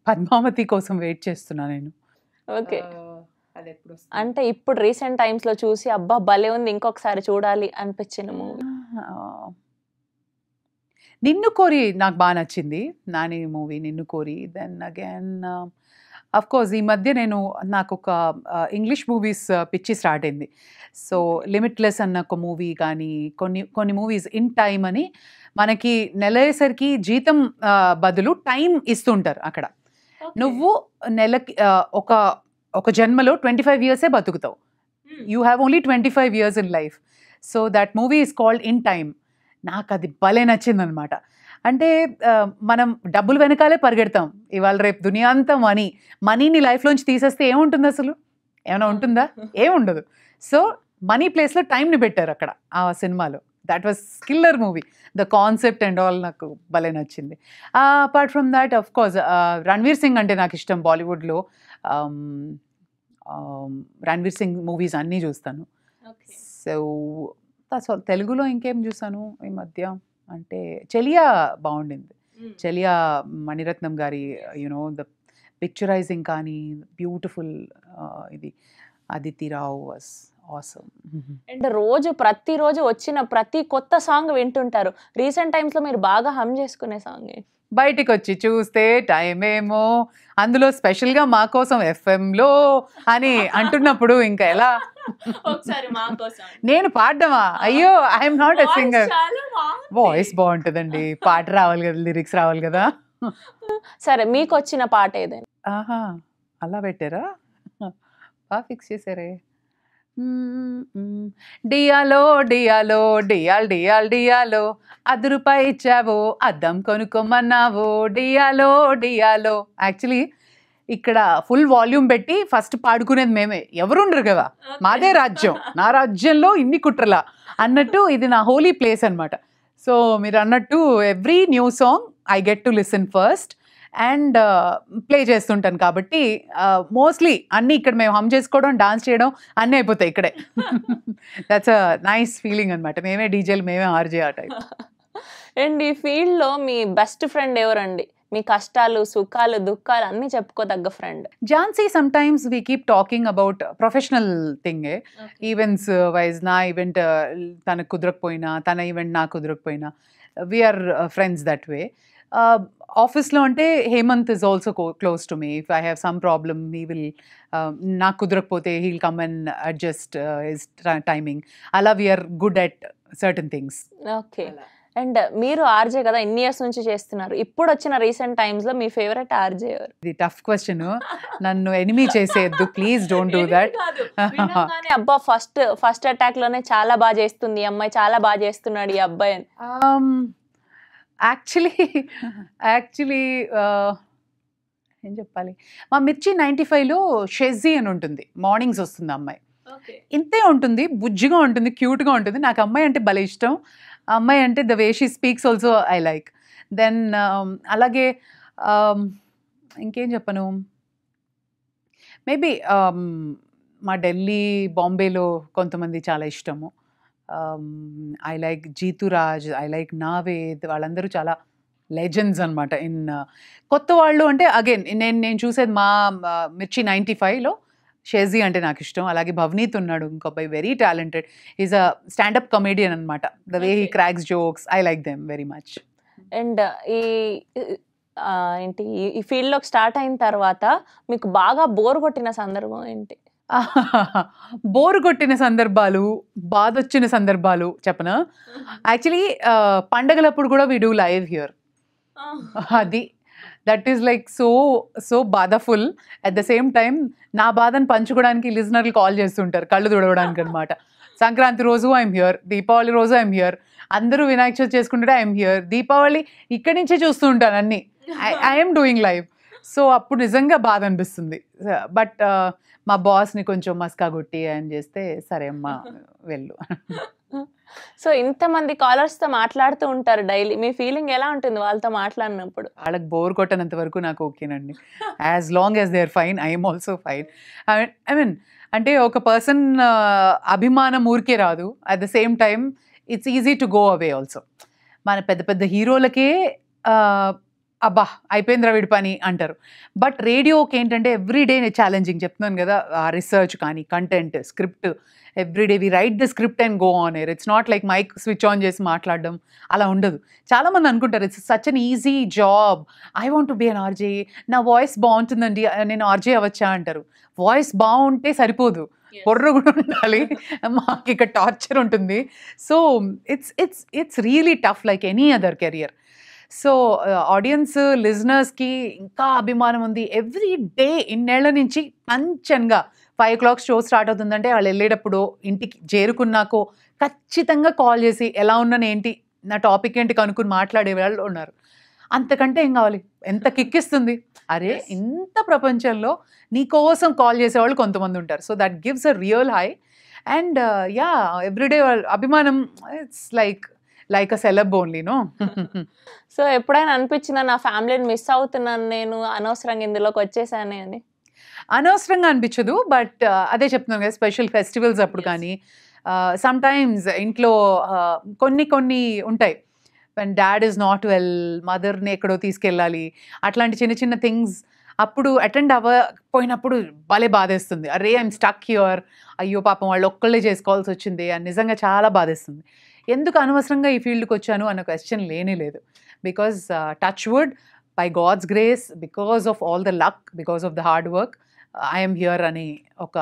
Padmavati కోసం వెయిట్ చేస్తున్నా నేను. ఓకే అది ఎప్పుడు అంటే ఇప్పుడు రీసెంట్ టైమ్స్లో చూసి అబ్బా భలే ఉంది ఇంకొకసారి చూడాలి అనిపించిన మూవీ నిన్ను కోరి నాకు బాగా నచ్చింది నాని మూవీ నిన్ను కోరి. దెన్ అగైన్ అఫ్ కోర్స్ ఈ మధ్య నేను నాకు ఒక ఇంగ్లీష్ మూవీస్ పిచ్చి స్టార్ట్ అయింది. సో లిమిట్లెస్ అన్న ఒక మూవీ కానీ కొన్ని కొన్ని మూవీస్ ఇన్ టైం అని మనకి నెలసరికి జీతం బదులు టైం ఇస్తుంటారు అక్కడ. నువ్వు నెలకి ఒక ఒక జన్మలో ట్వంటీ ఫైవ్ ఇయర్సే బతుకుతావు. You have only twenty five years in life so that movie is called In Time నాకు అది భలే నచ్చిందనమాట అంటే మనం డబ్బులు వెనకాలే పరిగెడతాం. ఇవాళ రేపు దునియా అంతా మనీ మనీని లైఫ్లోంచి తీసేస్తే ఏముంటుంది అసలు? ఏమైనా ఉంటుందా? ఏముండదు సో మనీ ప్లేస్లో టైంని పెట్టారు అక్కడ ఆ సినిమాలో. That was killer movie the concept and all నాకు భలే నచ్చింది. Apart from that of course Ranveer Singh అంటే నాకు ఇష్టం బాలీవుడ్లో. రణ్వీర్ సింగ్ మూవీస్ అన్నీ చూస్తాను. సో. తెలుగులో ఇంకేం చూసాను ఈ మధ్య? అంటే చెలియా బాగుండింది చెలియా మణిరత్నం గారి యునో ద పిక్చరైజింగ్ కానీ బ్యూటిఫుల్ ఇది Aditi Rao was awesome and రోజు ప్రతి రోజు వచ్చిన ప్రతి కొత్త సాంగ్ వింటుంటారు. రీసెంట్ టైమ్స్లో మీరు బాగా హమ్ చేసుకునే సాంగ్ బయటికి వచ్చి చూస్తే టైం ఏమో అందులో స్పెషల్గా మా కోసం ఎఫ్ఎంలో అని అంటున్నప్పుడు ఇంకా ఎలా ఒకసారి మా కోసం. నేను పాడడమా? అయ్యో I'm not a singer. Voice బాగుంటుందండి. పాట రావాలి కదా లిరిక్స్ రావాలి కదా. సరే మీకు వచ్చిన పాట ఏదైనా? ఆహా అలా పెట్టారా? బాగా ఫిక్స్ చేశారే. డియాలో డియాలో డియాల్ డియాల్ డియాలో. అర్ధ రూపాయి ఇచ్చావో అద్దం కొనుక్కోమన్నావో డియాలో డియాలో. యాక్చువల్లీ ఇక్కడ ఫుల్ వాల్యూమ్ పెట్టి ఫస్ట్ పాడుకునేది మేమే. ఎవరుండరు కదా? మాదే రాజ్యం. నా రాజ్యంలో ఇన్ని కుట్రలా. అన్నట్టు ఇది నా హోలీ ప్లేస్ అన్నమాట. సో మీరు అన్నట్టు every new song I get to listen first and play చేస్తుంటాను కాబట్టి మోస్ట్లీ అన్నీ ఇక్కడ మేము హమ్ చేసుకోవడం డాన్స్ చేయడం అన్నీ అయిపోతాయి ఇక్కడే. దట్స్ అ నైస్ ఫీలింగ్ అనమాట మేమే డీజేలు మేమే ఆర్జే ఆ టైప్ అండ్ ఈ ఫీల్డ్లో మీ బెస్ట్ ఫ్రెండ్ ఎవరండి? మీ కష్టాలు సుఖాలు దుఃఖాలు అన్ని చెప్పుకోదగ్గ friend Jhansi some times we keep talking about professional థింగే events wise నా ఈవెంట్ తనకు కుదరకపోయినా తన ఈవెంట్ నాకు కుదరకపోయినా we are friends that way ఆఫీస్లో అంటే Hemant is also close to me if I have some problem he will నాకు కుదరకపోతే he'll come and adjust his timing అలా we're good at certain things okay and మీరు RJ కదా ఇన్ని years నుంచి చేస్తున్నారు. ఇప్పుడు వచ్చిన రీసెంట్ టైమ్స్లో మీ ఫేవరెట్ ఆర్జే ఎవరు? ఇది టఫ్ క్వశ్చన్. నన్ను enemy చేసేయద్దు. Please don't do that. అబ్బా ఫస్ట్ ఫస్ట్ అటాక్లోనే చాలా బాగా చేస్తుంది ఈ అమ్మాయి. చాలా బాగా చేస్తున్నాడు ఈ అబ్బాయి అని. యాక్చువల్లీ యాక్చువల్లీ ఏం చెప్పాలి? మా మిర్చి నైంటీ ఫైవ్లో షెజీ అని ఉంటుంది. మార్నింగ్స్ వస్తుంది అమ్మాయి. ఇంతే ఉంటుంది. బుజ్జిగా ఉంటుంది. క్యూట్గా ఉంటుంది. నాకు అమ్మాయి అంటే భలే ఇష్టం. ఆ అమ్మాయి అంటే the way she speaks also I like then అలాగే um, ఇంకేం చెప్పను? మేబీ um, మా ఢిల్లీ బాంబేలో కొంతమంది చాలా ఇష్టము. I like Jeeturaj I like Naved వాళ్ళందరూ చాలా లెజెండ్స్ అనమాట ఇన్ కొత్త వాళ్ళు అంటే అగైన్ నేను నేను చూసేది మా మిర్చి నైంటీ ఫైవ్లో షేజీ అంటే నాకు ఇష్టం అలాగే భవనీత్ ఉన్నాడు ఇంకో అబ్బాయి very talented is a standup comedian అనమాట the way he. Cracks jokes I like them very much and ఈ ఏంటి ఈ- ఈ ఫీల్డ్లోకి స్టార్ట్ అయిన తర్వాత మీకు బాగా బోర్ కొట్టిన సందర్భం ఏంటి? బోరు కొట్టిన సందర్భాలు బాధ వచ్చిన సందర్భాలు చెప్పనా? యాక్చువల్లీ పండగలప్పుడు కూడా వీ డూ లైవ్ హియర్ అది that is like so so బాధఫుల్. At the same time నా బాధను పంచుకోవడానికి లిజనర్లు కాల్ చేస్తుంటారు కళ్ళు తుడవడానికి అనమాట సంక్రాంతి రోజు ఐఎమ్ హియర్ దీపావళి రోజు ఐఎమ్ హియర్ అందరూ వినాయక చవితి చేసుకుంటే ఐఎమ్ హియర్ దీపావళి ఇక్కడి నుంచే చూస్తూ ఉంటాను అన్ని. ఐఎమ్ డూయింగ్ లైవ్ సో అప్పుడు నిజంగా బాధ అనిపిస్తుంది. బట్ uh, మా బాస్ని కొంచెం మస్కా కొట్టి ఆయన చేస్తే సరే అమ్మా వెళ్ళు. సో ఇంతమంది కాలర్స్తో మాట్లాడుతూ ఉంటారు డైలీ మీ ఫీలింగ్ ఎలా ఉంటుంది వాళ్ళతో మాట్లాడినప్పుడు? వాళ్ళకి బోర్ కొట్టనంత వరకు నాకు ఓకేనండి. As long as they are fine I'm also fine I mean అంటే ఒక పర్సన్ అభిమానం ఊరికే రాదు. At the same time it's easy to go away also మన పెద్ద పెద్ద హీరోలకే అబ్బా అయిపోయిందిరా వీడి పని అంటారు. బట్ రేడియోకి ఏంటంటే ఎవ్రీడే ఛాలెంజింగ్ చెప్తున్నాను కదా ఆ రిసర్చ్ కానీ content script everyday we write the script and go on air. It's not like mic switch on చేసి మాట్లాడడం అలా ఉండదు. చాలామంది అనుకుంటారు it's such an easy job. I want to be an RJ నా వాయిస్ బాగుంటుందండి నేను ఆర్జే అవ్వచ్చా? అంటారు. వాయిస్ బాగుంటే సరిపోదు. బొర్ర కూడా ఉండాలి. మాకు ఇక్కడ టార్చర్ ఉంటుంది. So it's it's it's really tough like any other career. So audience లిజనర్స్కి ఇంకా అభిమానం ఉంది. ఎవ్రీ డే ఇన్నేళ్ళ నుంచి టంచన్గా five o'clock show start అవుతుందంటే వాళ్ళు వెళ్ళేటప్పుడు ఇంటికి చేరుకున్నాకో ఖచ్చితంగా కాల్ చేసి ఎలా ఉన్నాను ఏంటి నా టాపిక్ ఏంటి కనుక్కుని మాట్లాడే వాళ్ళు ఉన్నారు. అంతకంటే ఏం కావాలి? ఎంత కిక్కిస్తుంది? అరే. ఇంత ప్రపంచంలో నీ కోసం కాల్ చేసేవాళ్ళు కొంతమంది ఉంటారు. So that gives a real high. And yeah everyday అభిమానం it's like like a celeb only no? So ఎప్పుడైనా అనిపించిందా నా ఫ్యామిలీని మిస్ అవుతున్నాను నేను అనవసరంగా ఇందులోకి వచ్చేసానే అని? అనవసరంగా అనిపించదు బట్ అదే చెప్తున్నాను కదా స్పెషల్ ఫెస్టివల్స్ అప్పుడు. కానీ సమ్ టైమ్స్ ఇంట్లో కొన్ని కొన్ని ఉంటాయి. When dad is not well మదర్ని ఎక్కడో తీసుకెళ్ళాలి అట్లాంటి చిన్న చిన్న థింగ్స్ అప్పుడు అటెండ్ అవ్వకపోయినప్పుడు భలే బాధేస్తుంది. అరే ఐఎమ్ స్టక్ హియర్ అయ్యో పాపం వాళ్ళు ఒక్కళ్ళే చేసుకోవాల్సి వచ్చింది. అని నిజంగా చాలా బాధేస్తుంది. ఎందుకు అనవసరంగా ఈ ఫీల్డ్కి వచ్చాను అన్న క్వశ్చన్ లేనే లేదు. Because touch wood by God's grace because of all the luck because of the hard work I'm here అని ఒక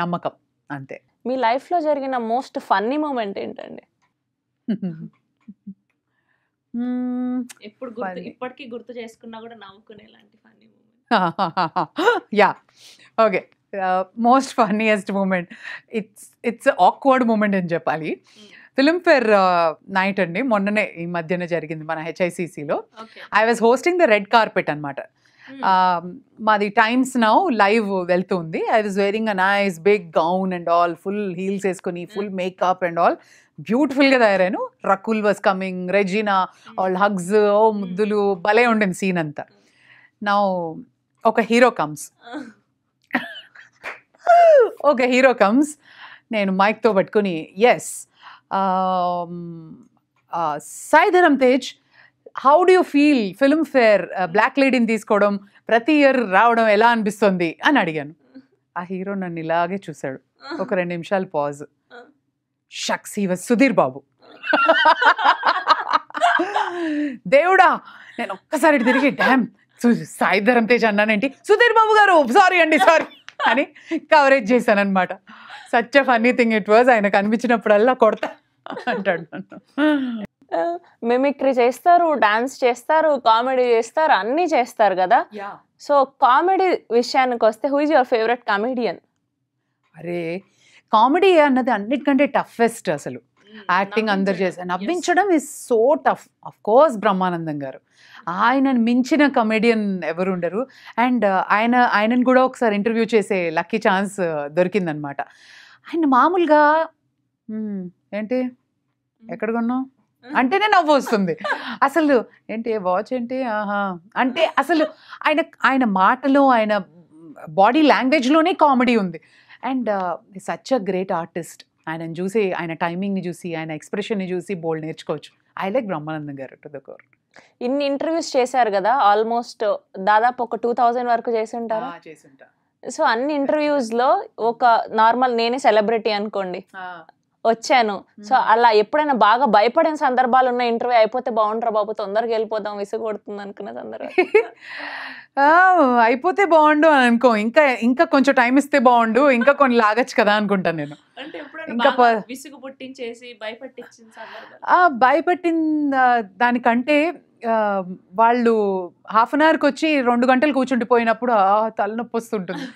నమ్మకం అంతే. మీ లైఫ్లో జరిగిన మోస్ట్ ఫన్నీ మూమెంట్ ఏంటండి? ఎప్పుడు గుర్తు. ఇప్పటికీ గుర్తు చేసుకున్నా కూడా నవ్వుకునేలాంటి funny moment. Yeah okay most funniest moment it's it's awkward moment అని చెప్పాలి ఫిల్మ్ఫేర్ నైట్ అండి. మొన్ననే ఈ మధ్యన జరిగింది మన హెచ్ఐసిసిలో. I was hosting the red carpet అనమాట మాది టైమ్స్ నౌ లైవ్ వెళ్తుంది. I was wearing a nice big gown and all full heels వేసుకొని ఫుల్ మేకప్ అండ్ ఆల్ బ్యూటిఫుల్గా తయారాను Rakul was coming Regina all hugs ఓ ముద్దులు భలే ఉండింది సీన్ అంతా. నా ఒక హీరో కమ్స్ ఒక హీరో కమ్స్ నేను మైక్తో పట్టుకుని yes Sai Dharam Tej how do you feel Filmfare black లేడీని తీసుకోవడం ప్రతి ఇయర్ రావడం ఎలా అనిపిస్తుంది అని అడిగాను. ఆ హీరో నన్ను ఇలాగే చూశాడు. ఒక రెండు నిమిషాలు pause shucks he was Sudheer Babu. దేవుడా నేను ఒక్కసారి తిరిగి డ్యామ్ సాయిధరం తేజ్ అన్నానేంటి? సుధీర్ బాబు గారు సారీ అండి సారీ అని కవరేజ్ చేశాను అనమాట such funny thing it was ఆయన కనిపించినప్పుడల్లా కొడతా అంటాడు మిమిక్రీ చేస్తారు డాన్స్ చేస్తారు కామెడీ చేస్తారు అన్నీ చేస్తారు కదా. సో కామెడీ విషయానికి వస్తే who is your favourite comedian అరే కామెడీ అన్నది అన్నిటికంటే టఫెస్ట్ అసలు. యాక్టింగ్ అందరు చేశారు. నవ్వించడం is so tough of course Brahmanandam garu. ఆయనను మించిన కమెడియన్ ఎవరు ఉండరు. అండ్ ఆయన ఆయనను కూడా ఒకసారి ఇంటర్వ్యూ చేసే లక్కీ ఛాన్స్ దొరికిందనమాట. ఆయన మామూలుగా "మ్మ్, ఏంటి? ఎక్కడ కొన్నావు? అంటేనే నవ్వు వస్తుంది. అసలు ఏంటి వాచ్ ఏంటి? ఆహా. అంటే అసలు ఆయన ఆయన మాటలో ఆయన బాడీ లాంగ్వేజ్లోనే కామెడీ ఉంది. And such a great artist ఆయనను చూసి ఆయన టైమింగ్ని చూసి ఆయన ఎక్స్ప్రెషన్ని చూసి బోల్డ్ నేర్చుకోవచ్చు. I like Brahmanandam garu to the core ఇన్ని ఇంటర్వ్యూస్ చేశారు కదా ఆల్మోస్ట్ దాదాపు ఒక టూ థౌజండ్ వరకు చేసి ఉంటారా? సో అన్ని ఇంటర్వ్యూస్లో ఒక నార్మల్ నేనే సెలబ్రిటీ అనుకోండి. వచ్చాను. సో అలా ఎప్పుడైనా బాగా భయపడిన సందర్భాలు ఉన్న ఇంటర్వ్యూ అయిపోతే బాగుంటారా బాబు తొందరగా వెళ్ళిపోదాం విసుగొడుతుంది అనుకున్న సందర్భం అయిపోతే బాగుండు అని అనుకో. ఇంకా ఇంకా కొంచెం టైం ఇస్తే బాగుండు. ఇంకా కొన్ని లాగచ్చు కదా అనుకుంటాను నేను. ఇంకా విసుగు పుట్టించేసి భయపెట్టించిన భయపెట్టిన దానికంటే వాళ్ళు హాఫ్ అన్ అవర్కి వచ్చి రెండు గంటలు కూర్చుండిపోయినప్పుడు ఆ, తలనొప్పి వస్తుంటుంది.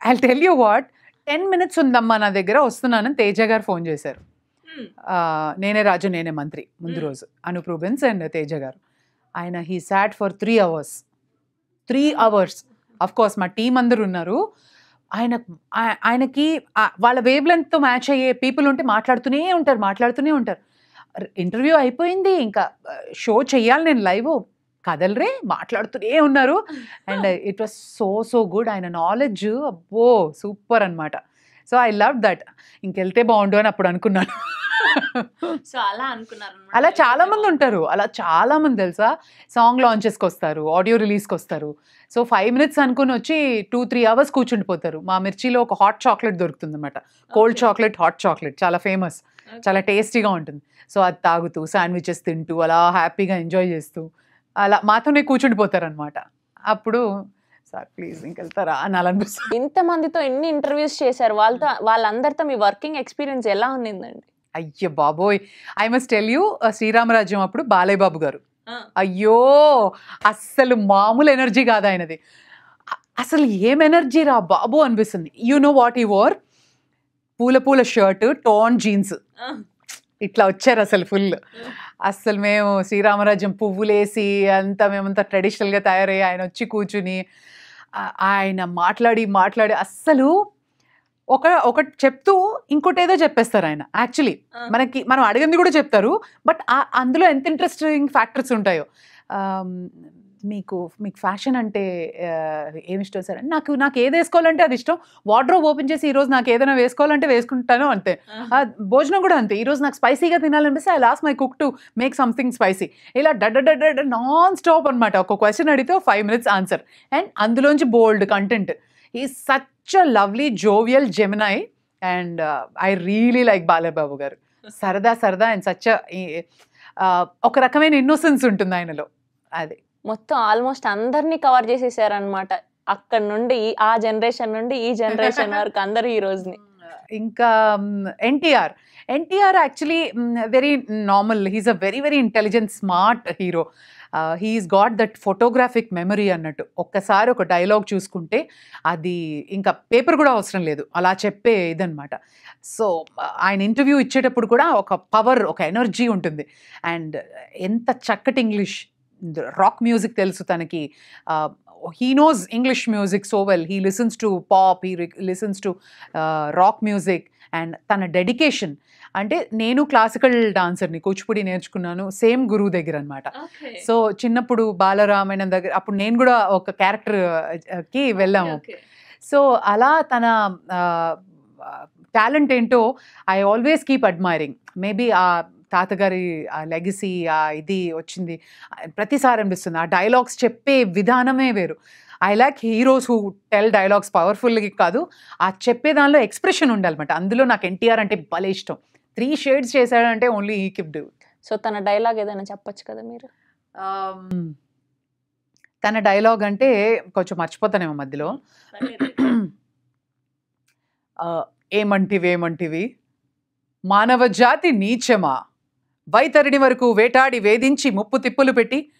I tell you what ten minutes ఉందమ్మా నా దగ్గర వస్తున్నానని తేజ గారు ఫోన్ చేశారు. నేనే రాజు నేనే మంత్రి ముందు. రోజు. అనూప్ రూబెన్స్ అండ్ తేజ గారు. ఆయన he sat for three hours three hours. Of course మా టీం అందరు ఉన్నారు. ఆయన ఆయనకి వాళ్ళ వేవ్ లెంత్తో మ్యాచ్ అయ్యే పీపుల్ ఉంటే మాట్లాడుతూనే ఉంటారు మాట్లాడుతూనే ఉంటారు. ఇంటర్వ్యూ అయిపోయింది. ఇంకా షో చెయ్యాలి నేను లైవ్ కదలరే మాట్లాడుతూనే ఉన్నారు. And it was so so good ఆయన నాలెడ్జ్ అబ్బో సూపర్ అన్నమాట. సో ఐ లవ్ దట్ ఇంకెళ్తే బాగుండు అని అప్పుడు అనుకున్నాను. సో అలా అనుకున్నారు అలా చాలా మంది ఉంటారు. అలా చాలా మంది తెలుసా? సాంగ్ లాంచెస్కి వస్తారు ఆడియో రిలీజ్కి వస్తారు. సో ఫైవ్ మినిట్స్ అనుకుని వచ్చి టూ త్రీ అవర్స్ కూర్చుండిపోతారు. మా మిర్చిలో ఒక హాట్ చాక్లెట్ దొరుకుతుంది అనమాట కోల్డ్ చాక్లెట్ హాట్ చాక్లెట్ చాలా ఫేమస్. చాలా టేస్టీగా ఉంటుంది. సో అది తాగుతూ శాండ్విచెస్ తింటూ అలా హ్యాపీగా ఎంజాయ్ చేస్తూ అలా మాతోనే కూర్చుండిపోతారు అనమాట అప్పుడు సార్ ప్లీజ్ ఇంకెళ్తారా అని అలా అనిపిస్తుంది. ఇంత మందితో ఎన్ని ఇంటర్వ్యూస్ చేశారు? వాళ్ళతో వాళ్ళందరితో మీ వర్కింగ్ ఎక్స్పీరియన్స్ ఎలా ఉండిందండి? అయ్యో బాబోయ్. I must tell you Sri Rama Rajyam అప్పుడు బాలయ్య బాబు గారు. అయ్యో అస్సలు మామూలు ఎనర్జీ కాదు ఆయనది. అసలు ఏం ఎనర్జీ రా బాబు అనిపిస్తుంది. You know what he wore పూల పూల షర్ట్ టోన్ జీన్స్ ఇట్లా వచ్చారు అసలు ఫుల్. అసలు మేము శ్రీరామరాజ్యం పువ్వులేసి అంతా మేమంతా ట్రెడిషనల్గా తయారయ్యి ఆయన వచ్చి కూర్చుని ఆయన మాట్లాడి మాట్లాడి అస్సలు ఒక ఒకటి చెప్తూ ఇంకోటి ఏదో చెప్పేస్తారు ఆయన యాక్చువల్లీ మనకి మనం అడిగింది కూడా చెప్తారు బట్ అందులో ఎంత ఇంట్రెస్టింగ్ ఫ్యాక్టర్స్ ఉంటాయో. మీకు మీకు ఫ్యాషన్ అంటే ఏమి ఇష్టం సార్? నాకు నాకు ఏది వేసుకోవాలంటే అది ఇష్టం. వార్డ్రోబ్ ఓపెన్ చేసి ఈరోజు నాకు ఏదైనా వేసుకోవాలంటే వేసుకుంటాను అంతే. భోజనం కూడా అంతే. ఈరోజు నాకు స్పైసీగా తినాలనిపిస్తే I lost my cook to make something spicy ఇలా డడ్ డడ్ నాన్ స్టాప్ అనమాట ఒక క్వశ్చన్ అడిగితే ఫైవ్ మినిట్స్ ఆన్సర్ అండ్ అందులోంచి బోల్డ్ కంటెంట్ ఈ such a lovely jovial Gemini and I really like Balababu garu. సరదా సరదా అండ్ సచ్ ఒక రకమైన ఇన్నోసెన్స్ ఉంటుంది ఆయనలో. అది. మొత్తం ఆల్మోస్ట్ అందరినీ కవర్ చేసేసారనమాట అక్కడ నుండి ఆ జనరేషన్ నుండి ఈ జనరేషన్ వరకు అందరు ఈ రోజుని. ఇంకా NTR. NTR actually very normal he's a very very intelligent smart hero he's got that photographic memory అన్నట్టు. ఒక్కసారి ఒక డైలాగ్ చూసుకుంటే అది ఇంకా పేపర్ కూడా అవసరం లేదు. అలా చెప్పే ఇదనమాట సో ఆయన ఇంటర్వ్యూ ఇచ్చేటప్పుడు కూడా ఒక పవర్ ఒక ఎనర్జీ ఉంటుంది. అండ్ ఎంత చక్కటి ఇంగ్లీష్ రాక్ మ్యూజిక్ తెలుసు తనకి. He knows English music so well he listens to pop he listens to rock music and తన డెడికేషన్. అంటే నేను క్లాసికల్ డాన్సర్ని కూచిపూడి నేర్చుకున్నాను సేమ్ గురువు దగ్గర అనమాట సో చిన్నప్పుడు బాలరామాయణం దగ్గర అప్పుడు నేను కూడా ఒక క్యారెక్టర్కి వెళ్ళాము. సో అలా తన టాలెంట్ ఏంటో I always keep admiring. Maybe ఆ తాతగారి ఆ లెగసీ ఆ ఇది వచ్చింది. ప్రతిసారి అనిపిస్తుంది. ఆ డైలాగ్స్ చెప్పే విధానమే వేరు. I like heroes who tell dialogues పవర్ఫుల్గా కాదు. ఆ చెప్పే దానిలో ఎక్స్ప్రెషన్ ఉండాలన్నమాట. అందులో నాకు ఎన్టీఆర్ అంటే భలే ఇష్టం. త్రీ షేడ్స్ చేశాడంటే ఓన్లీ ఈ కిప్ డూ సో తన డైలాగ్ ఏదైనా చెప్పొచ్చు కదా మీరు? తన డైలాగ్ అంటే కొంచెం మర్చిపోతానేమో మధ్యలో. ఆ, ఏమంటివి ఏమంటివి? మానవ జాతి నీచమా? వైతరిని వరకు వేటాడి వేధించి ముప్పు తిప్పులు పెట్టి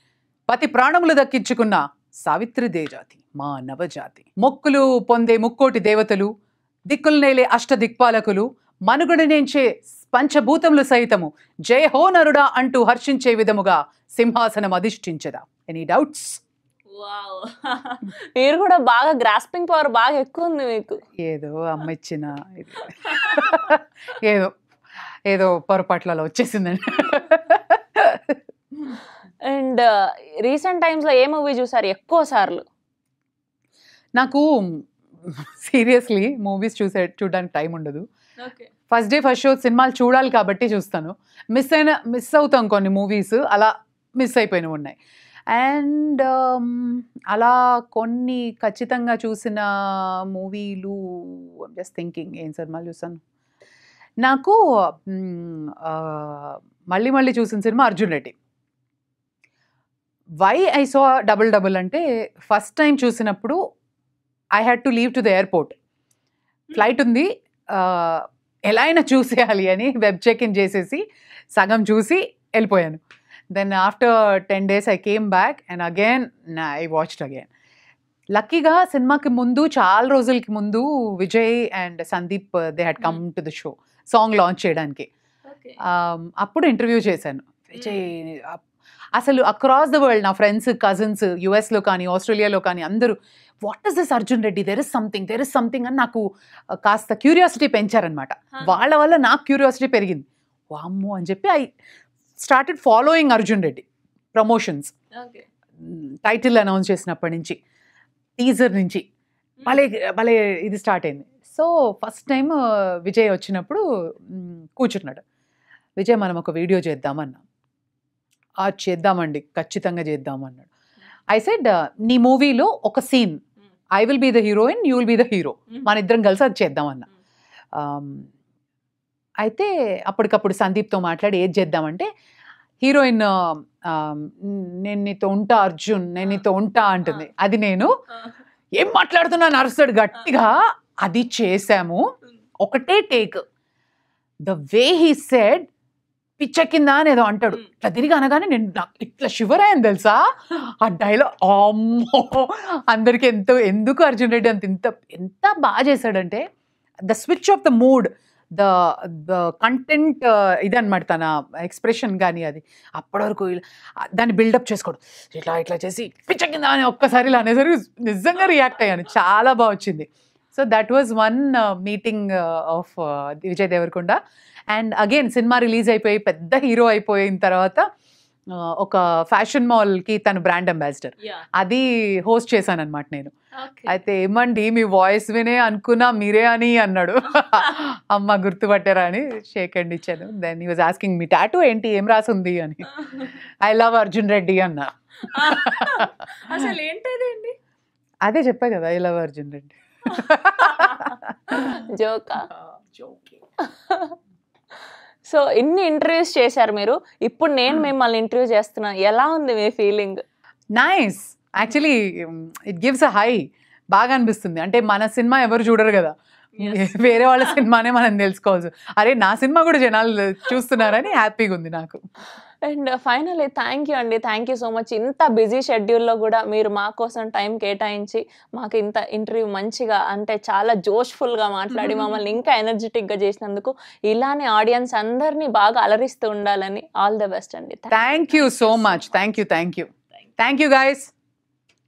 పతి ప్రాణములు దక్కించుకున్న సావిత్రిదే జాతి మా నవజాతి. మొక్కులు పొందే ముక్కోటి దేవతలు దిక్కులు నేలే అష్ట దిక్పాలకులు మనుగడనేంచే పంచభూతములు సైతము జయ హో నరుడా అంటూ హర్షించే విధముగా సింహాసనం అధిష్ఠించదా? ఎనీ డౌట్స్ వావ్ మీరు కూడా బాగా గ్రాస్పింగ్ పవర్ బాగా ఎక్కువ ఉంది మీకు. ఏదో అమ్మ ఇచ్చిన. ఏదో ఏదో పొరపాట్లలో వచ్చేసిందండి అండ్ రీసెంట్ టైమ్స్లో ఏ మూవీ చూసారు ఎక్కువ సార్లు? నాకు సీరియస్లీ మూవీస్ చూసే చూడడానికి టైం ఉండదు. ఫస్ట్ డే ఫస్ట్ షో సినిమాలు చూడాలి కాబట్టి చూస్తాను. మిస్ అయిన మిస్ అవుతాం కొన్ని మూవీస్ అలా మిస్ అయిపోయినవి ఉన్నాయి. అండ్ అలా కొన్ని ఖచ్చితంగా చూసిన మూవీలు జస్ట్ థింకింగ్ ఏం సినిమాలు చూసాను నాకు మళ్ళీ మళ్ళీ చూసిన cinema Arjun Reddy. Why I so double double అంటే ఫస్ట్ టైం చూసినప్పుడు I had to leave to the airport flight ఉంది ఎలా అయినా చూసేయాలి అని వెబ్ చెక్ ఇన్ చేసేసి సగం చూసి వెళ్ళిపోయాను. Then after ten days I came back and again I watched again లక్కీగా సినిమాకి ముందు చాలా రోజులకి ముందు Vijay and Sandeep they had come to the show song launch చేయడానికి. Um, అప్పుడు ఇంటర్వ్యూ చేశాను. విజయ్ అసలు అక్రాస్ ద వరల్డ్ నా ఫ్రెండ్స్ కజిన్స్ యుఎస్లో కానీ ఆస్ట్రేలియాలో కానీ అందరూ what is this Arjun Reddy there is something there is something అని నాకు కాస్త క్యూరియాసిటీ పెంచారనమాట వాళ్ళ వల్ల నాకు క్యూరియాసిటీ పెరిగింది. వామ్మో అని చెప్పి I started following Arjun Reddy promotions title announce చేసినప్పటి నుంచి టీజర్ నుంచి భలే భలే ఇది స్టార్ట్ అయింది. సో ఫస్ట్ టైం విజయ్ వచ్చినప్పుడు కూర్చున్నాడు. విజయ్ మనం ఒక వీడియో చేద్దామన్నా. చేద్దామండి ఖచ్చితంగా చేద్దామన్నాడు. ఐ సెడ్ నీ మూవీలో ఒక scene I will be the heroine you will be the hero మన ఇద్దరం కలిసి అది చేద్దామన్నా. ఆమ్, అయితే అప్పటికప్పుడు సందీప్తో మాట్లాడి ఏది చేద్దామంటే హీరోయిన్ నేను నీతో ఉంటా అర్జున్ నేను నీతో ఉంటా అంటుంది. అది నేను ఏం మాట్లాడుతున్నాను అరుస్తాడు గట్టిగా అది చేశాము. ఒకటే take. The way he said పిచ్చ కింద అని ఏదో అంటాడు. ఇట్లా తిరిగి అనగానే నేను నాకు ఇట్లా షివర్ అయ్యాను తెలుసా? ఆ డైలాగ్ అమ్మో! అందరికి ఎంతో ఎందుకు అర్జున్ రెడ్డి అంత ఇంత ఎంత బాగా చేశాడంటే the switch off the mood the the content ఇదన్నమాట తన ఎక్స్ప్రెషన్ కానీ అది. అప్పటి వరకు ఇలా దాన్ని బిల్డప్ చేసుకోవడం ఇట్లా ఇట్లా చేసి పిచ్చ కింద అని ఒక్కసారి ఇలా అనేసరికి నిజంగా రియాక్ట్ అయ్యాను. చాలా బాగా వచ్చింది. So that was one meeting of Vijay Devarakonda. And again cinema release అయిపోయి పెద్ద హీరో అయిపోయిన తర్వాత ఒక ఫ్యాషన్ మాల్కి తను బ్రాండ్ అంబాసిడర్. అది హోస్ట్ చేశాను అనమాట నేను అయితే ఏమండి మీ వాయిస్ వినే అనుకున్నా మీరే అని అన్నాడు. అమ్మ గుర్తుపట్టారా అని షేక్ అండ్ ఇచ్చాను. Then he was asking me tattoo ఏంటి? ఏం రాసుంది? అని. ఐ లవ్ అర్జున్ రెడ్డి అన్న. అసలు ఏంటదండి అదే చెప్పా కదా ఐ లవ్ అర్జున్ రెడ్డి జోకా. సో ఇన్ని ఇంటర్వ్యూస్ చేశారు మీరు? ఇప్పుడు నేను మిమ్మల్ని ఇంటర్వ్యూ చేస్తున్నా. ఎలా ఉంది మీ feeling? Nice actually it gives a high బాగా అనిపిస్తుంది. అంటే మన సినిమా ఎవరు చూడరు కదా. వేరే వాళ్ళ సినిమానే మనం తెలుసుకోవచ్చు అరే నా సినిమా కూడా జనాలు చూస్తున్నారని హ్యాపీగా ఉంది నాకు. అండ్ ఫైనల్లీ థ్యాంక్ యూ అండి. Thank you so much. ఇంత బిజీ షెడ్యూల్లో కూడా మీరు మా కోసం టైం కేటాయించి మాకు ఇంత ఇంటర్వ్యూ మంచిగా అంటే చాలా జోష్ఫుల్గా మాట్లాడి మమ్మల్ని ఇంకా ఎనర్జెటిక్గా చేసినందుకు ఇలానే ఆడియన్స్ అందరినీ బాగా అలరిస్తూ ఉండాలని ఆల్ ద బెస్ట్ అండి. Thank you so much. Thank you thank you. Thank you guys